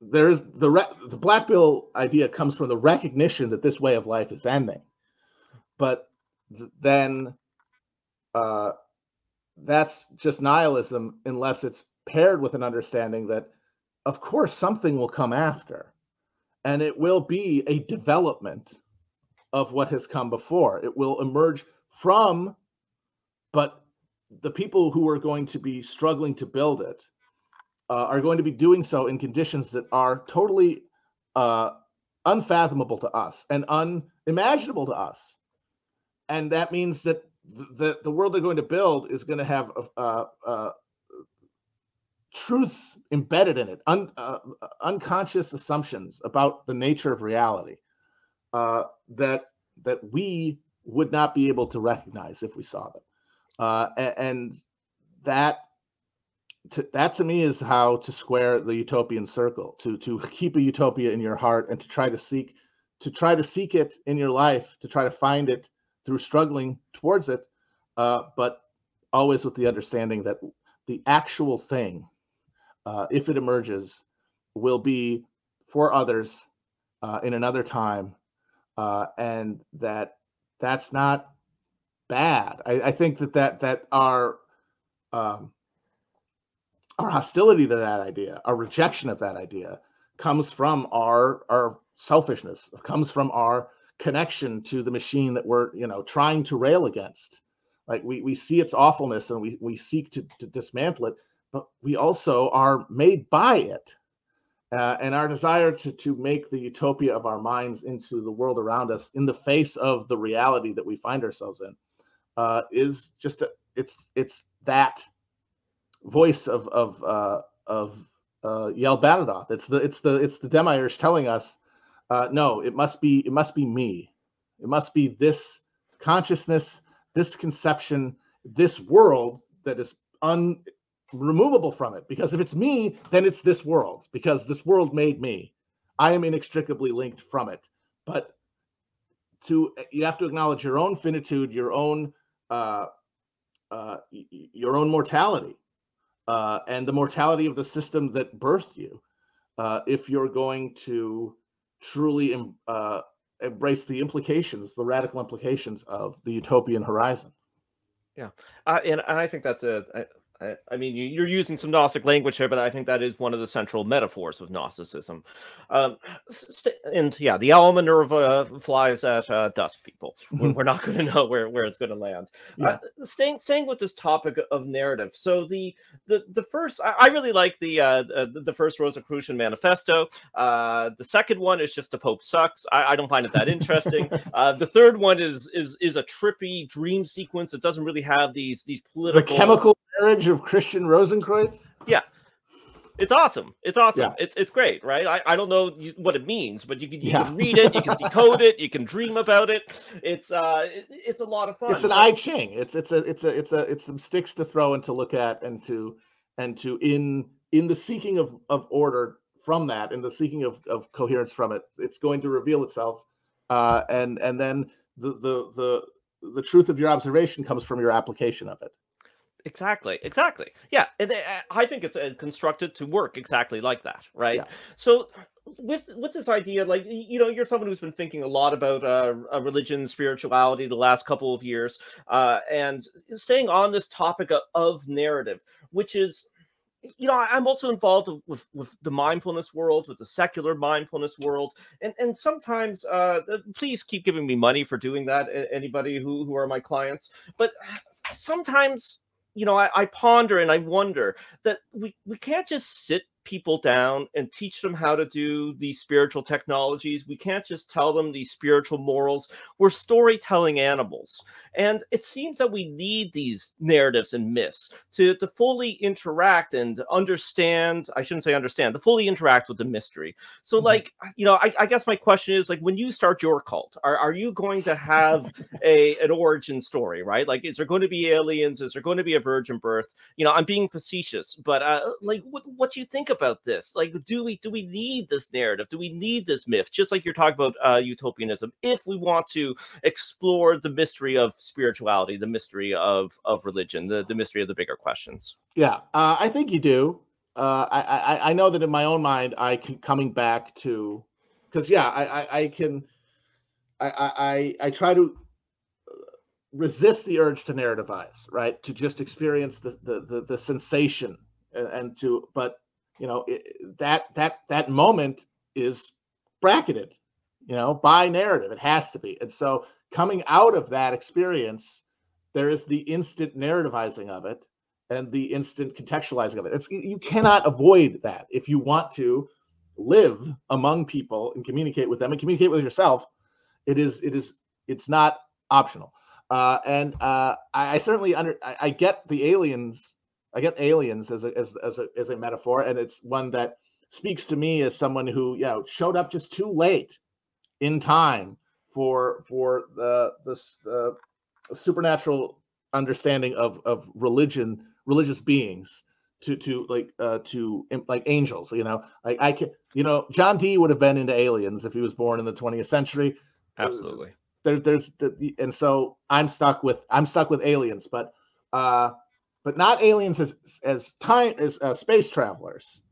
there is the re- the black pill idea comes from the recognition that this way of life is ending, but th- then uh, that's just nihilism unless it's paired with an understanding that, of course, something will come after, and it will be a development of what has come before. It will emerge from, but the people who are going to be struggling to build it uh, are going to be doing so in conditions that are totally uh, unfathomable to us and unimaginable to us. And that means that the, the world they're going to build is going to have uh, uh, truths embedded in it, un, uh, unconscious assumptions about the nature of reality uh, that that we would not be able to recognize if we saw them, uh, and, and that to, that to me is how to square the utopian circle to to keep a utopia in your heart and to try to seek to try to seek it in your life to try to find it through struggling towards it uh, but always with the understanding that the actual thing uh, if it emerges will be for others uh, in another time uh, and that that's not bad. I, I, think that that that our um, our hostility to that idea, our rejection of that idea, comes from our our selfishness, comes from our connection to the machine that we're you know trying to rail against. Like we we see its awfulness and we we seek to, to dismantle it, but we also are made by it. Uh, and our desire to, to make the utopia of our minds into the world around us in the face of the reality that we find ourselves in uh, is just a, it's it's that voice of of uh, of uh, Yaldabaoth. It's the it's the it's the Demiurge telling us, uh, no, it must be it must be me. It must be this consciousness, this conception, this world that is unremovable from it. Because if it's me, then it's this world. Because this world made me. I am inextricably linked from it. But to you have to acknowledge your own finitude, your own uh, uh, your own mortality uh, and the mortality of the system that birthed you uh, if you're going to truly uh, embrace the implications, the radical implications of the utopian horizon. Yeah, uh, and I think that's a I, I mean, you're using some Gnostic language here, but I think that is one of the central metaphors of Gnosticism. Um, and yeah, the Owl Minerva flies at uh, dusk, people. We're not going to know where, where it's going to land. Yeah. Uh, staying staying with this topic of narrative. So the the the first, I, I really like the uh, the first Rosicrucian manifesto. Uh, the second one is just a Pope sucks. I, I don't find it that interesting. uh, the third one is is is a trippy dream sequence. It doesn't really have these these political the chemical marriage of Christian Rosenkreuz? Yeah. It's awesome. It's awesome. Yeah. It's it's great, right? I, I don't know what it means, but you can you yeah. can read it, you can decode it, you can dream about it. It's uh it, it's a lot of fun. It's an I Ching. It's it's a it's a it's a it's some sticks to throw and to look at and to and to in in the seeking of of order from that and the seeking of, of coherence from it, it's going to reveal itself. Uh and and then the the the the truth of your observation comes from your application of it. Exactly. Exactly. Yeah, and uh, I think it's uh, constructed to work exactly like that, right? Yeah. So with with this idea, like you know, you're someone who's been thinking a lot about uh, religion, spirituality the last couple of years, uh, and staying on this topic of, of narrative, which is you know i'm also involved with with the mindfulness world with the secular mindfulness world and and sometimes uh please keep giving me money for doing that anybody who who are my clients but sometimes you know, I, I, ponder and I wonder that we, we can't just sit people down and teach them how to do these spiritual technologies. We can't just tell them these spiritual morals. We're storytelling animals. And it seems that we need these narratives and myths to, to fully interact and understand. I shouldn't say understand, to fully interact with the mystery. So, mm-hmm. like, you know, I, I, guess my question is like, when you start your cult, are, are you going to have a an origin story, right? Like, is there going to be aliens? Is there going to be a virgin birth? You know, I'm being facetious, but uh, like, what, what do you think about this. Like, do we do we need this narrative? Do we need this myth? Just like you're talking about uh, utopianism, if we want to explore the mystery of spirituality, the mystery of of religion, the the mystery of the bigger questions. Yeah, uh, I think you do. Uh, I, I I know that in my own mind, I can coming back to because yeah, I, I I can I I I try to resist the urge to narrativize, right? To just experience the the the, the sensation and, and, to, but you know, it, that that that moment is bracketed, you know, by narrative. It has to be, and so coming out of that experience, there is the instant narrativizing of it and the instant contextualizing of it. It's you cannot avoid that if you want to live among people and communicate with them and communicate with yourself. It is it is it's not optional. Uh, and uh, I, I, certainly under I, I, get the aliens. I get aliens as a, as as a as a metaphor, and it's one that speaks to me as someone who you know showed up just too late in time for for the this the supernatural understanding of of religion religious beings to to like uh to like angels you know? Like i can you know john Dee would have been into aliens if he was born in the 20th century. Absolutely. There, there's the, and so I'm stuck with I'm stuck with aliens, but uh, but not aliens as as time as uh, space travelers.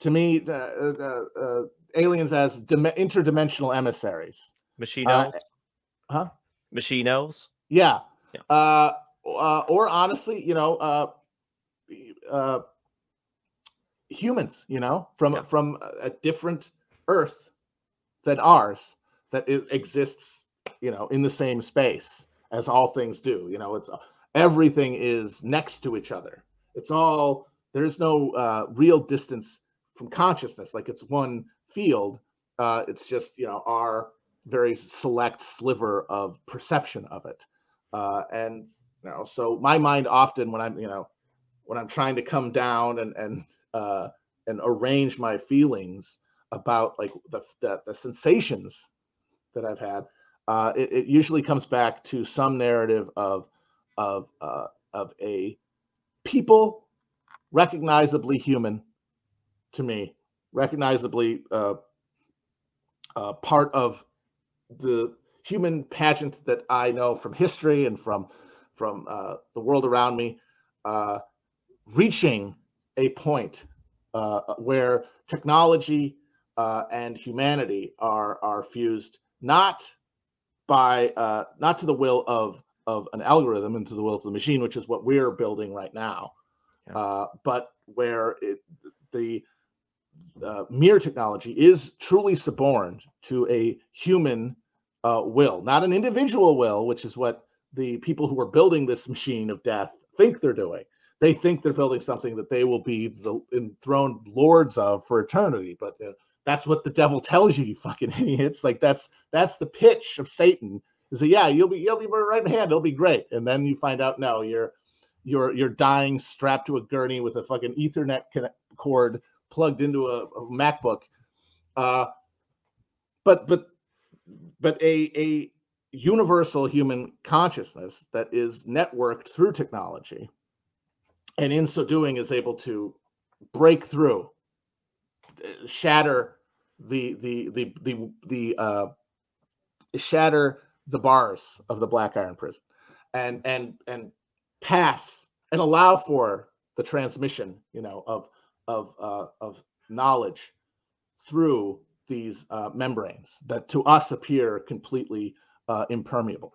To me, uh, uh, uh aliens as dim- interdimensional emissaries. Machine uh, elves, huh? Machine elves. Yeah. yeah. Uh, or honestly, you know, uh, uh, humans. You know, from yeah. from a different Earth than ours that exists you know, in the same space as all things do. You know, it's everything is next to each other. It's all there's no uh, real distance from consciousness. Like it's one field. Uh, it's just you know our very select sliver of perception of it. Uh, and you know, so my mind often when I'm you know when I'm trying to come down and and uh, and arrange my feelings about like the, the the sensations that I've had, uh, it, it, usually comes back to some narrative of of uh, of a people recognizably human to me, recognizably uh, uh, part of the human pageant that I know from history and from from uh, the world around me, uh, reaching a point uh, where technology uh, and humanity are are fused not by uh, not to the will of of an algorithm into the will of the machine, which is what we're building right now, yeah. uh, but where it, the uh, mere technology is truly suborned to a human uh, will, not an individual will, which is what the people who are building this machine of death think they're doing. They think they're building something that they will be the enthroned lords of for eternity, but uh, that's what the devil tells you, you fucking idiots. Like that's that's the pitch of Satan. Is that yeah, you'll be you'll be right in hand, it'll be great. And then you find out no, you're you're you're dying strapped to a gurney with a fucking Ethernet cord plugged into a, a MacBook. Uh, but but but a a universal human consciousness that is networked through technology, and in so doing is able to break through, shatter the the the the the uh, shatter the bars of the black iron prison and and and pass and allow for the transmission you know of of uh, of knowledge through these uh, membranes that to us appear completely uh, impermeable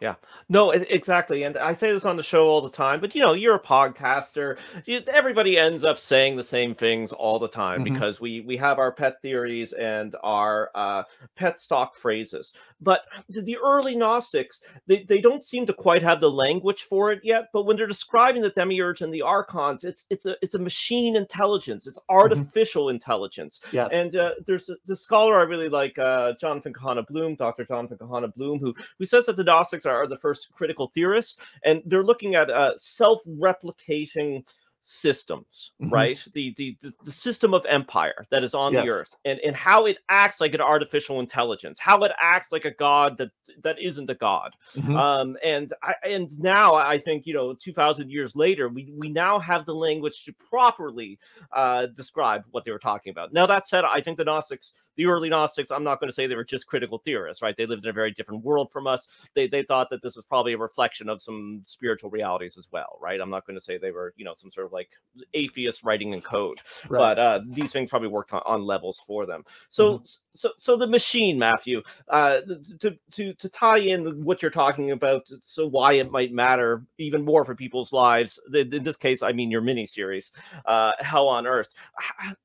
yeah, no, exactly. And I say this on the show all the time, but you know, you're a podcaster. You, everybody ends up saying the same things all the time mm-hmm. because we we have our pet theories and our uh, pet stock phrases. But the early Gnostics, they, they don't seem to quite have the language for it yet. But when they're describing the demiurge and the archons, it's it's a it's a machine intelligence. It's mm-hmm. artificial mm-hmm. intelligence. Yeah. And uh, there's a, the scholar I really like, uh, Jonathan Cahana-Blum, Dr. Jonathan Cahana-Blum, who who says that the Gnostics are, the first critical theorists, and they're looking at uh, self-replicating systems, mm-hmm. right? The, the the system of empire that is on yes. the earth, and and how it acts like an artificial intelligence, how it acts like a god that that isn't a god. Mm-hmm. Um, and I and now I think you know, two thousand years later, we we now have the language to properly uh, describe what they were talking about. Now that said, I think the Gnostics the early Gnostics, I'm not going to say they were just critical theorists, right? They lived in a very different world from us. They they thought that this was probably a reflection of some spiritual realities as well, right? I'm not going to say they were, you know, some sort of like atheist writing in code, right. but uh, these things probably worked on, on levels for them. So mm-hmm. so so the machine, Matthew, uh, to to to tie in what you're talking about, so why it might matter even more for people's lives. In this case, I mean your mini series, uh, Hell on Earth,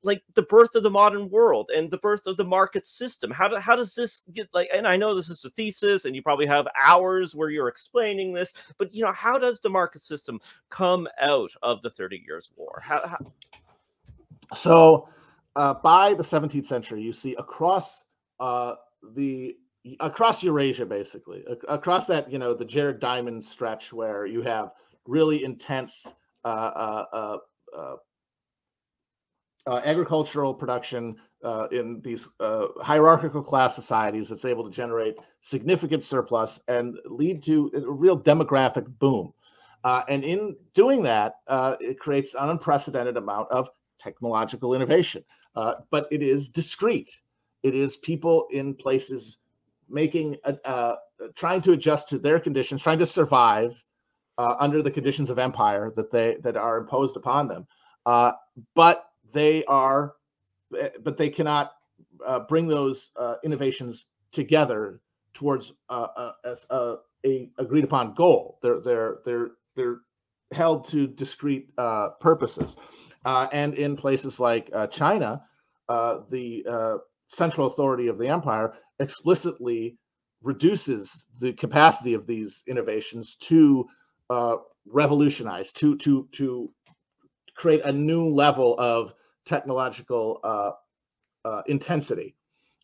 like the birth of the modern world and the birth of the the market system? How, do, how does this get like, and I know this is a thesis and you probably have hours where you're explaining this, but you know, how does the market system come out of the 30 years war? How, how... So uh, by the 17th century, you see across uh, the across Eurasia, basically across that, you know, the Jared Diamond stretch where you have really intense uh, uh, uh, uh agricultural production uh, in these uh, hierarchical class societies that's able to generate significant surplus and lead to a real demographic boom. Uh, and in doing that, uh, it creates an unprecedented amount of technological innovation. Uh, but it is discrete. It is people in places making, trying to adjust to their conditions, trying to survive under the conditions of empire that they that are imposed upon them. but they are, but they cannot uh, bring those uh, innovations together towards uh, uh a, a, agreed upon goal. They're they're they're they're held to discrete uh, purposes, uh, and in places like China, the central authority of the empire explicitly reduces the capacity of these innovations to revolutionize, to to to create a new level of technological uh, uh, intensity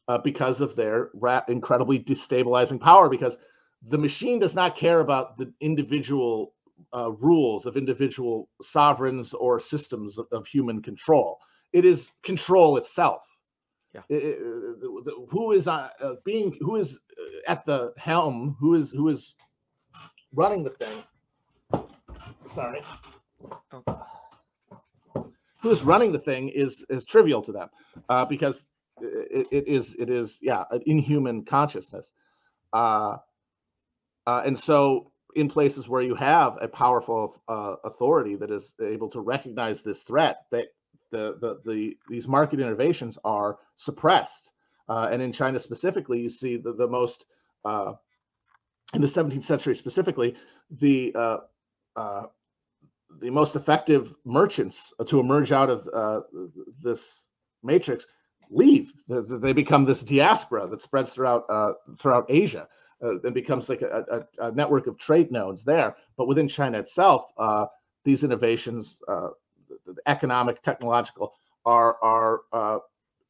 uh, because of their ra- incredibly destabilizing power. Because the machine does not care about the individual uh, rules of individual sovereigns or systems of, of, human control. It is control itself. Yeah. It, it, the, who is uh, being who is at the helm? Who is who is running the thing? Sorry. Oh who's running the thing is is trivial to them uh, because it, it is it is yeah an inhuman consciousness. Uh, uh, and so in places where you have a powerful uh, authority that is able to recognize this threat that the, the the these market innovations are suppressed. Uh, and in china specifically you see the, the most uh, in the 17th century specifically the the most effective merchants to emerge out of uh, this matrix leave. They become this diaspora that spreads throughout uh, throughout Asia. Uh, and becomes like a, a, a, network of trade nodes there. But within China itself, uh, these innovations, uh, the economic, technological, are are uh,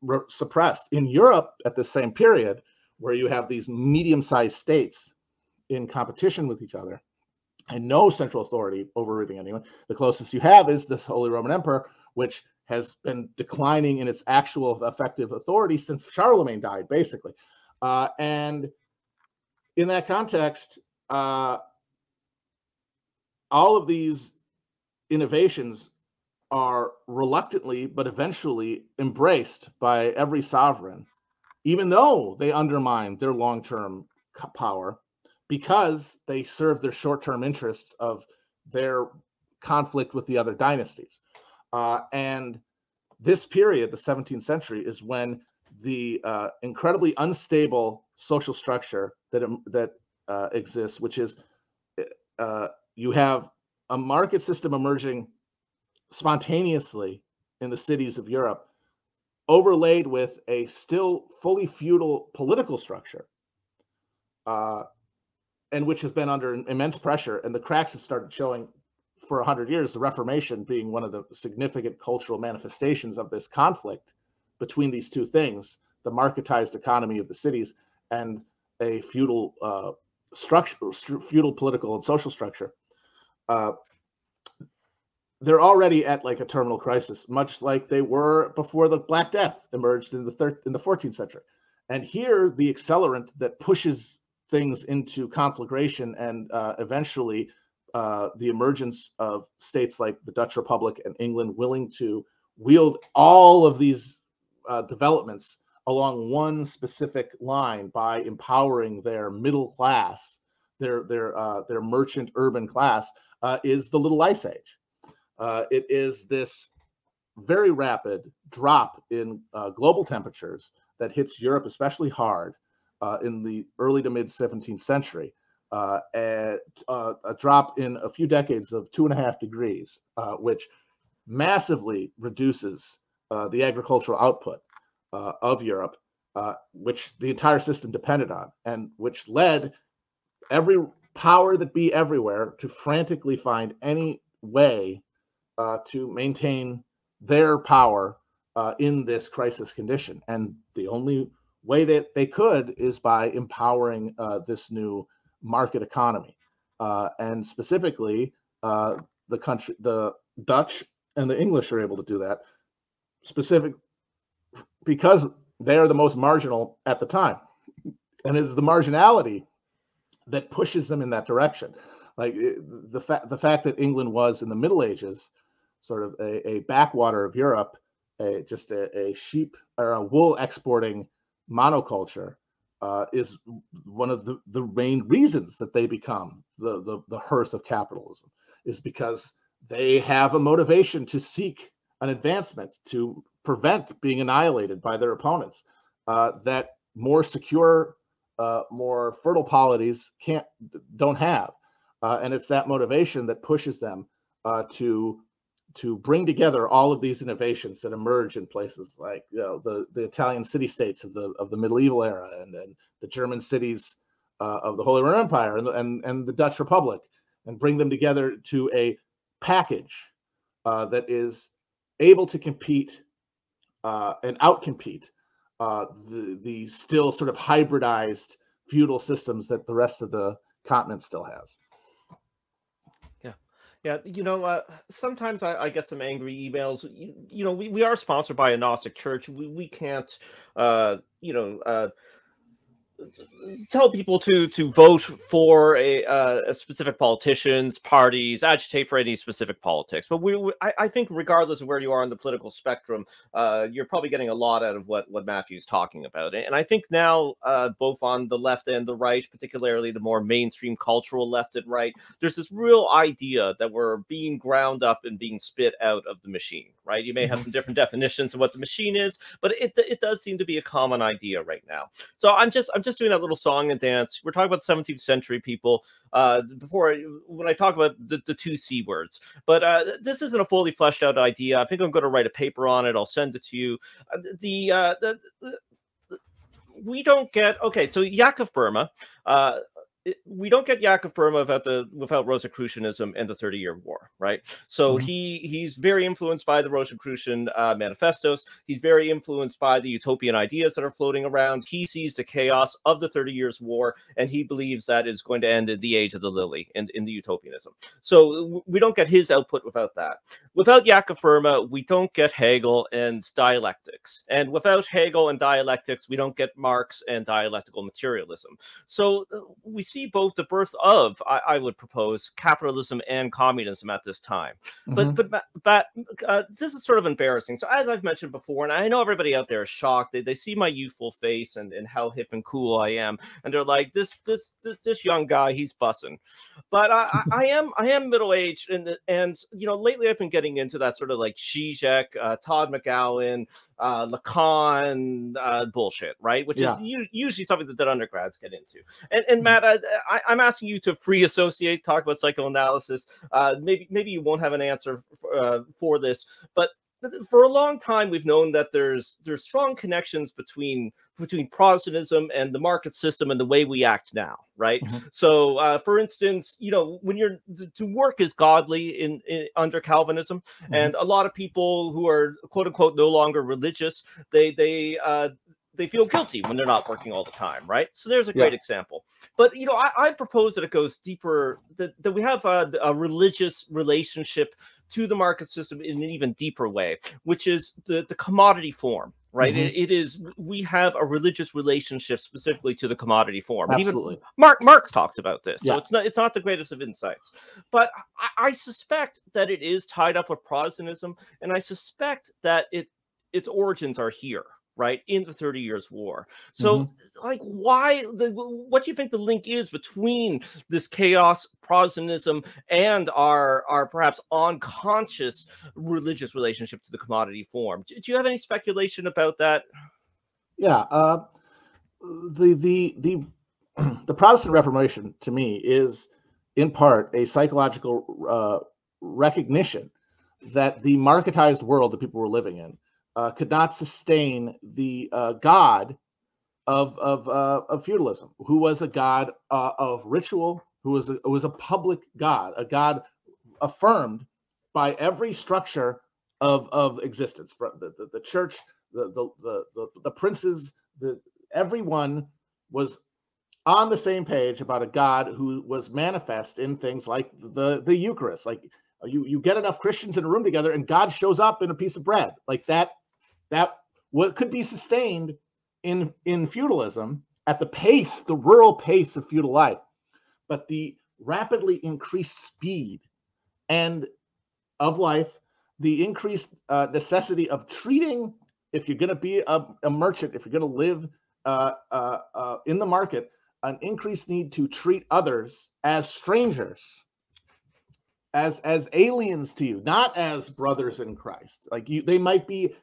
re- suppressed. In Europe, at the same period, where you have these medium-sized states in competition with each other, and no central authority overriding anyone. The closest you have is this Holy Roman Emperor, which has been declining in its actual effective authority since Charlemagne died, basically. Uh, and in that context, uh, all of these innovations are reluctantly but eventually embraced by every sovereign, even though they undermine their long term power because they serve their short-term interests of their conflict with the other dynasties. Uh, and this period, the 17th century, is when the uh, incredibly unstable social structure that um, that uh, exists, which is uh, you have a market system emerging spontaneously in the cities of Europe, overlaid with a still fully feudal political structure. And which has been under immense pressure, and the cracks have started showing for 100 years, the Reformation being one of the significant cultural manifestations of this conflict between these two things the marketized economy of the cities and a feudal uh, structure, feudal political and social structure. Uh, they're already at like a terminal crisis, much like they were before the Black Death emerged in the third in the 14th century. And here, the accelerant that pushes things into conflagration and uh, eventually uh, the emergence of states like the Dutch Republic and England willing to wield all of these uh, developments along one specific line by empowering their middle class, their their uh, their merchant urban class, uh, is the Little Ice Age. Uh, it is this very rapid drop in global temperatures that hits Europe especially hard uh, in the early to mid 17th century. Uh, a, uh, a, drop in a few decades of two and a half degrees, uh, which massively reduces the agricultural output of Europe, which the entire system depended on, and which led every power that be everywhere to frantically find any way uh, to maintain their power uh, in this crisis condition. And the only way that they could is by empowering uh, this new market economy. Uh, and specifically, uh, the country, the Dutch and the English are able to do that specific because they are the most marginal at the time. And it's the marginality that pushes them in that direction. Like the fact the fact that England was in the Middle Ages sort of a, a backwater of Europe, a, just a, a sheep or a wool exporting monoculture uh, is one of the, the main reasons that they become the, the, the hearth of capitalism is because they have a motivation to seek an advancement to prevent being annihilated by their opponents uh, that more secure uh, more fertile polities can't don't have. Uh, and it's that motivation that pushes them uh, to to bring together all of these innovations that emerge in places like you know the, the Italian city states of the of the medieval era and, and the German cities uh, of the Holy Roman Empire and, and and the Dutch Republic and bring them together to a package uh, that is able to compete uh, and outcompete uh, the the still sort of hybridized feudal systems that the rest of the continent still has. Yeah, you know, uh, sometimes I, I get some angry emails. You, you know, we, we are sponsored by a Gnostic church. We we can't, uh, you know, uh, tell people to to vote for a, uh, a, specific politicians, parties, agitate for any specific politics. But we, we I, I, think, regardless of where you are on the political spectrum, uh, you're probably getting a lot out of what what Matthew's talking about. And I think now, uh, both on the left and the right, particularly the more mainstream cultural left and right, there's this real idea that we're being ground up and being spit out of the machine. Right? You may have mm-hmm. some different definitions of what the machine is, but it it does seem to be a common idea right now. So I'm just I'm just just doing that little song and dance. We're talking about 17th century people. Uh, before when I talk about the, the two c words, but uh, this isn't a fully fleshed out idea. I think I'm going to write a paper on it. I'll send it to you. Uh, the, uh, the, the we don't get okay. So Jakob Böhme, uh, we don't get Jakob Böhme without the without Rosicrucianism and the Thirty Year War, right? So mm-hmm. he he's very influenced by the Rosicrucian uh, manifestos. He's very influenced by the utopian ideas that are floating around. He sees the chaos of the Thirty Years' War, and he believes that is going to end in the Age of the Lily and in the utopianism. So we don't get his output without that. Without Jakob Böhme, we don't get Hegel and dialectics, and without Hegel and dialectics, we don't get Marx and dialectical materialism. So uh, we see both the birth of, I, I would propose, capitalism and communism at this time. Mm-hmm. But but but uh, this is sort of embarrassing. So as I've mentioned before, and I know everybody out there is shocked. They, they see my youthful face and, and how hip and cool I am, and they're like, this this this, this young guy, he's bussing. But I, I, I am I am middle aged, and and you know lately I've been getting into that sort of like Zizek, uh, Todd McGowan, uh, Lacan uh, bullshit, right? Which yeah. is usually something that, that undergrads get into. And, and. Matt, I, I, am asking you to free associate, talk about psychoanalysis. Uh, maybe maybe you won't have an answer uh, for this, but for a long time we've known that there's there's strong connections between between Protestantism and the market system and the way we act now, right? Mm-hmm. So, uh, for instance, you know, when you're to work is godly in, in under Calvinism, mm-hmm. and a lot of people who are quote unquote no longer religious, they they uh, they feel guilty when they're not working all the time, right? So there's a great yeah. example. But you know, I, I, propose that it goes deeper. That, that we have a, a religious relationship to the market system in an even deeper way, which is the, the commodity form right? Mm-hmm. It, it is we have a religious relationship specifically to the commodity form. Absolutely. Mark Marx talks about this, so it's not it's not the greatest of insights. But I, I, suspect that it is tied up with Protestantism, and I suspect that it its origins are here right in the 30 years war. So mm-hmm. like why the what do you think the link is between this chaos protestantism and our our perhaps unconscious religious relationship to the commodity form? Do, do you have any speculation about that? Yeah uh the the the the protestant reformation to me is in part a psychological uh recognition that the marketized world that people were living in uh, could not sustain the uh, god of of, uh, of feudalism, who was a god uh, of ritual, who was a, was a public god, a god affirmed by every structure of of existence. The, the, the church, the, the the the princes, the everyone was on the same page about a God who was manifest in things like the the Eucharist. Like you you get enough Christians in a room together, and God shows up in a piece of bread. Like that that what could be sustained in in feudalism at the pace, the rural pace of feudal life, but the rapidly increased speed and of life, the increased uh, necessity of treating, if you're going to be a, a, merchant, if you're going to live uh, uh, uh, in the market, an increased need to treat others as strangers, as as aliens to you, not as brothers in Christ. Like you, they might be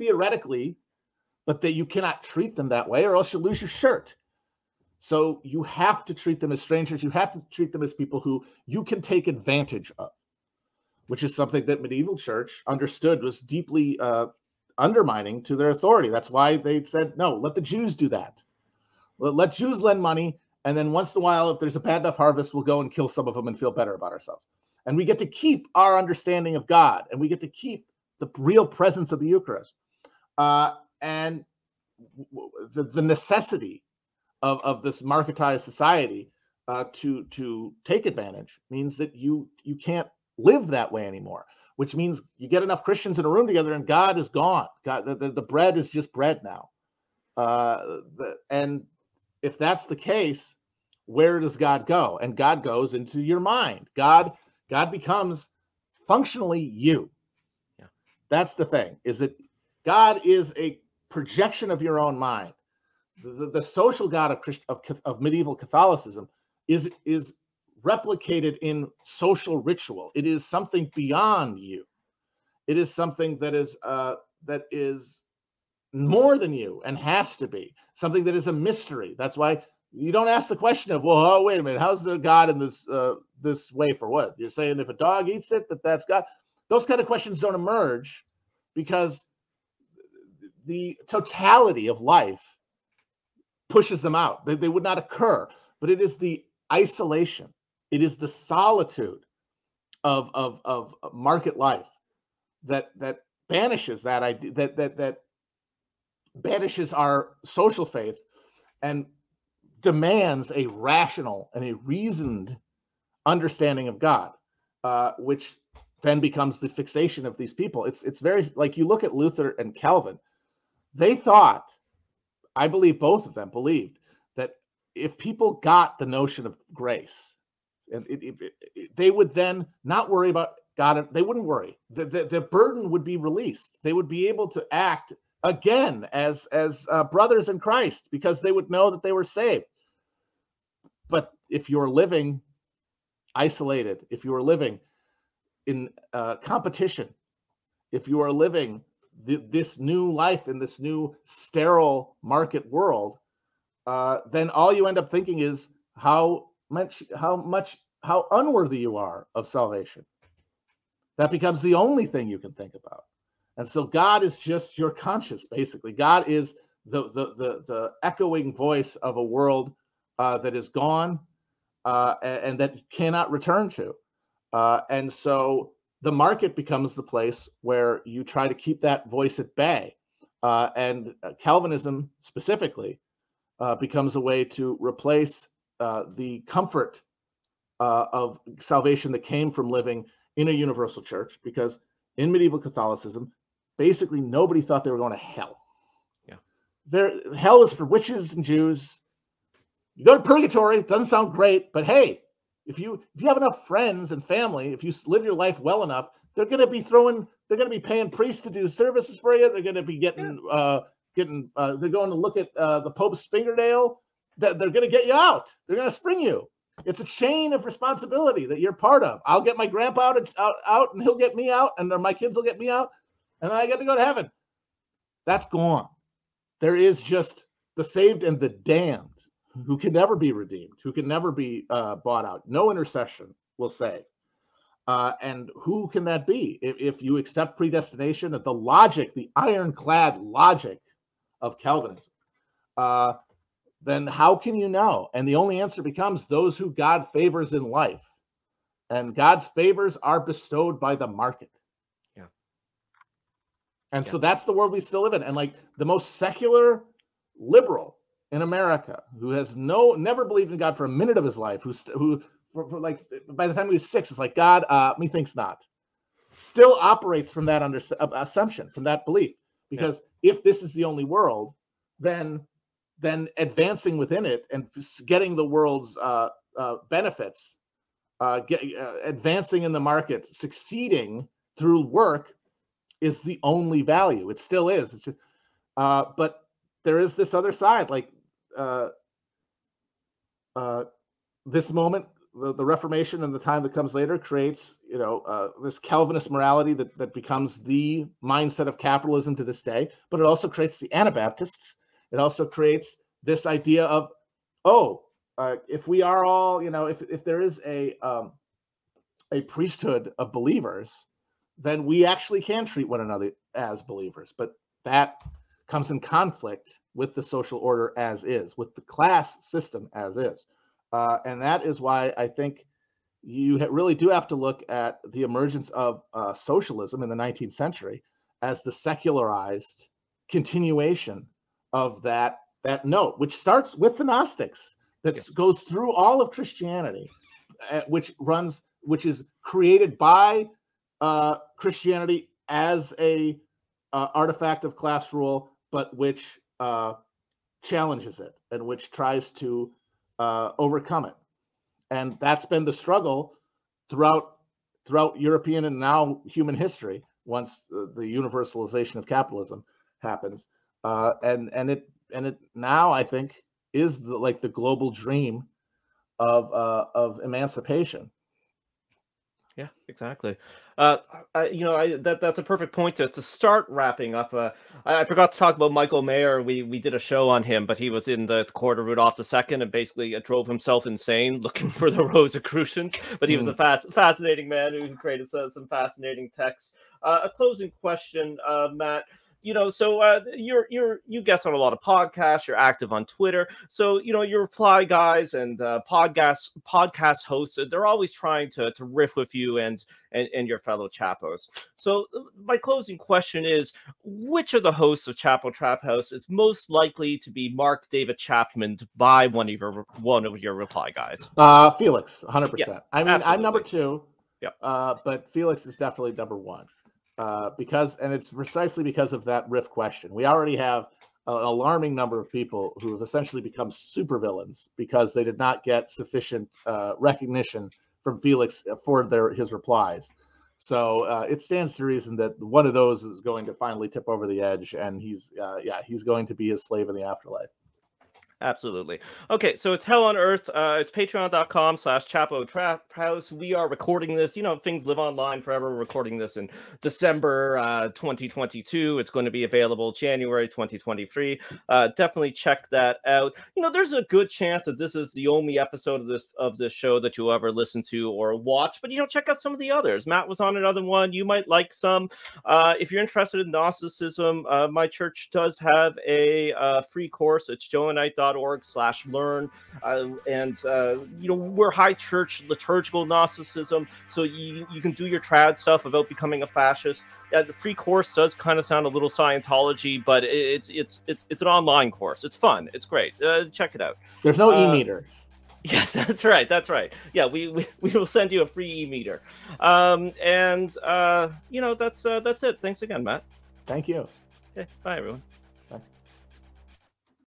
theoretically, but that you cannot treat them that way or else you lose your shirt. So you have to treat them as strangers. You have to treat them as people who you can take advantage of, which is something that medieval church understood was deeply uh, undermining to their authority. That's why they said, no, let the Jews do that. Let Jews lend money. And then once in a while, if there's a bad enough harvest, we'll go and kill some of them and feel better about ourselves. And we get to keep our understanding of God and we get to keep the real presence of the Eucharist. Uh, and the, the necessity of, of this marketized society uh, to to take advantage means that you you can't live that way anymore. Which means you get enough Christians in a room together, and God is gone. God, the, the, the bread is just bread now. Uh, the, and if that's the case, where does God go? And God goes into your mind. God God becomes functionally you. Yeah. That's the thing. Is that God is a projection of your own mind. The, the, social God of, Christ, of, of medieval Catholicism is, is replicated in social ritual. It is something beyond you. It is something that is uh, that is more than you and has to be something that is a mystery. That's why you don't ask the question of, well, oh, wait a minute, how's the God in this uh, this way for what? You're saying if a dog eats it, that that's God. Those kind of questions don't emerge because the totality of life pushes them out. They, they would not occur, but it is the isolation, it is the solitude of, of, of market life that that banishes that idea that that that banishes our social faith and demands a rational and a reasoned understanding of God, uh, which then becomes the fixation of these people. It's it's very like you look at Luther and Calvin. They thought, I believe both of them believed that if people got the notion of grace, and it, it, it, they would then not worry about God. They wouldn't worry. The, the, the, burden would be released. They would be able to act again as as uh, brothers in Christ because they would know that they were saved. But if you're living isolated, if you are living in uh, competition, if you are living th- this new life in this new sterile market world, uh, then all you end up thinking is how much, how much, how unworthy you are of salvation. That becomes the only thing you can think about. And so God is just your conscience, basically. God is the the the, the echoing voice of a world uh, that is gone uh, and, and, that cannot return to. Uh, and so the market becomes the place where you try to keep that voice at bay. Uh, and uh, Calvinism specifically uh, becomes a way to replace uh, the comfort uh, of salvation that came from living in a universal church because in medieval Catholicism, basically nobody thought they were going to hell. Yeah. There, hell is for witches and Jews. You go to purgatory, it doesn't sound great, but hey, if you if you have enough friends and family, if you live your life well enough, they're going to be throwing, they're going to be paying priests to do services for you. They're going to be getting, yeah. uh, getting, uh, they're going to look at uh, the Pope's fingernail. That they're going to get you out. They're going to spring you. It's a chain of responsibility that you're part of. I'll get my grandpa out, out, out and he'll get me out, and my kids will get me out, and then I get to go to heaven. That's gone. There is just the saved and the damned who can never be redeemed, who can never be uh, bought out. No intercession will say. Uh, and who can that be? If, if you accept predestination, that the logic, the ironclad logic of Calvinism, uh, then how can you know? And the only answer becomes those who God favors in life. And God's favors are bestowed by the market. Yeah. And yeah. so that's the world we still live in. And like the most secular liberal in America who has no never believed in God for a minute of his life, who who for, for like by the time he was six, it's like God, uh, methinks not. Still operates from that under assumption, from that belief, because yeah. if this is the only world, then then advancing within it and getting the world's uh, uh, benefits, uh, get, uh, advancing in the market, succeeding through work is the only value. It still is. It's just, uh, but there is this other side, like uh, uh, this moment the, the Reformation and the time that comes later creates, you know, uh, this Calvinist morality that, that becomes the mindset of capitalism to this day. But it also creates the Anabaptists. It also creates this idea of, oh, uh, if we are all, you know, if if there is a um, a priesthood of believers, then we actually can treat one another as believers. But that comes in conflict with the social order as is, with the class system as is. Uh, and that is why I think you really do have to look at the emergence of uh, socialism in the 19th century as the secularized continuation of that that note, which starts with the Gnostics, that yes. goes through all of Christianity, uh, which runs, which is created by uh, Christianity as a uh, artifact of class rule, but which uh, challenges it and which tries to uh, overcome it. And that's been the struggle throughout throughout European and now human history. Once the, the universalization of capitalism happens, uh, and and it and it now I think is the, like the global dream of uh, of emancipation. Yeah, exactly. Uh, I, you know, I, that that's a perfect point to, to start wrapping up. Uh, I, I, forgot to talk about Michael Maier. We we did a show on him, but he was in the court of Rudolph II and basically uh, drove himself insane looking for the Rosicrucians. But he was a hmm. fast, fascinating man who created some fascinating texts. Uh, a closing question, uh, Matt you know, so uh, you're you're you guest on a lot of podcasts. You're active on Twitter, so you know your reply guys and uh, podcast podcast hosts. They're always trying to to riff with you and and, and your fellow chapos. So my closing question is: Which of the hosts of Chapo Trap House is most likely to be Mark David Chapman by one of your one of your reply guys? Uh, Felix, 100. Yeah, percent I mean, absolutely. I'm number two. Yep. Uh, but Felix is definitely number one uh, because, and it's precisely because of that riff question. We already have an alarming number of people who have essentially become supervillains because they did not get sufficient uh, recognition from Felix for their his replies. So uh, it stands to reason that one of those is going to finally tip over the edge, and he's uh, yeah he's going to be his slave in the afterlife. Absolutely. Okay, so it's Hell on Earth. Uh, it's patreon.com slash Chapo House. We are recording this. You know, things live online forever. We're recording this in December uh, 2022. It's going to be available January 2023. Uh, definitely check that out. You know, there's a good chance that this is the only episode of this of this show that you'll ever listen to or watch. But, you know, check out some of the others. Matt was on another one. You might like some. Uh, if you're interested in Gnosticism, uh, my church does have a uh, free course. It's johannite.com org slash learn. Uh, and, uh, you know, we're high church liturgical Gnosticism, so you, you can do your trad stuff about becoming a fascist. Uh, the free course does kind of sound a little Scientology, but it's it's it's it's an online course. It's fun. It's great. Uh, check it out. There's no uh, e meter. Yes, that's right. That's right. Yeah, we we, we will send you a free e-meter. Um, and uh, you know that's uh, that's it. Thanks again, Matt. Thank you. Okay, bye everyone.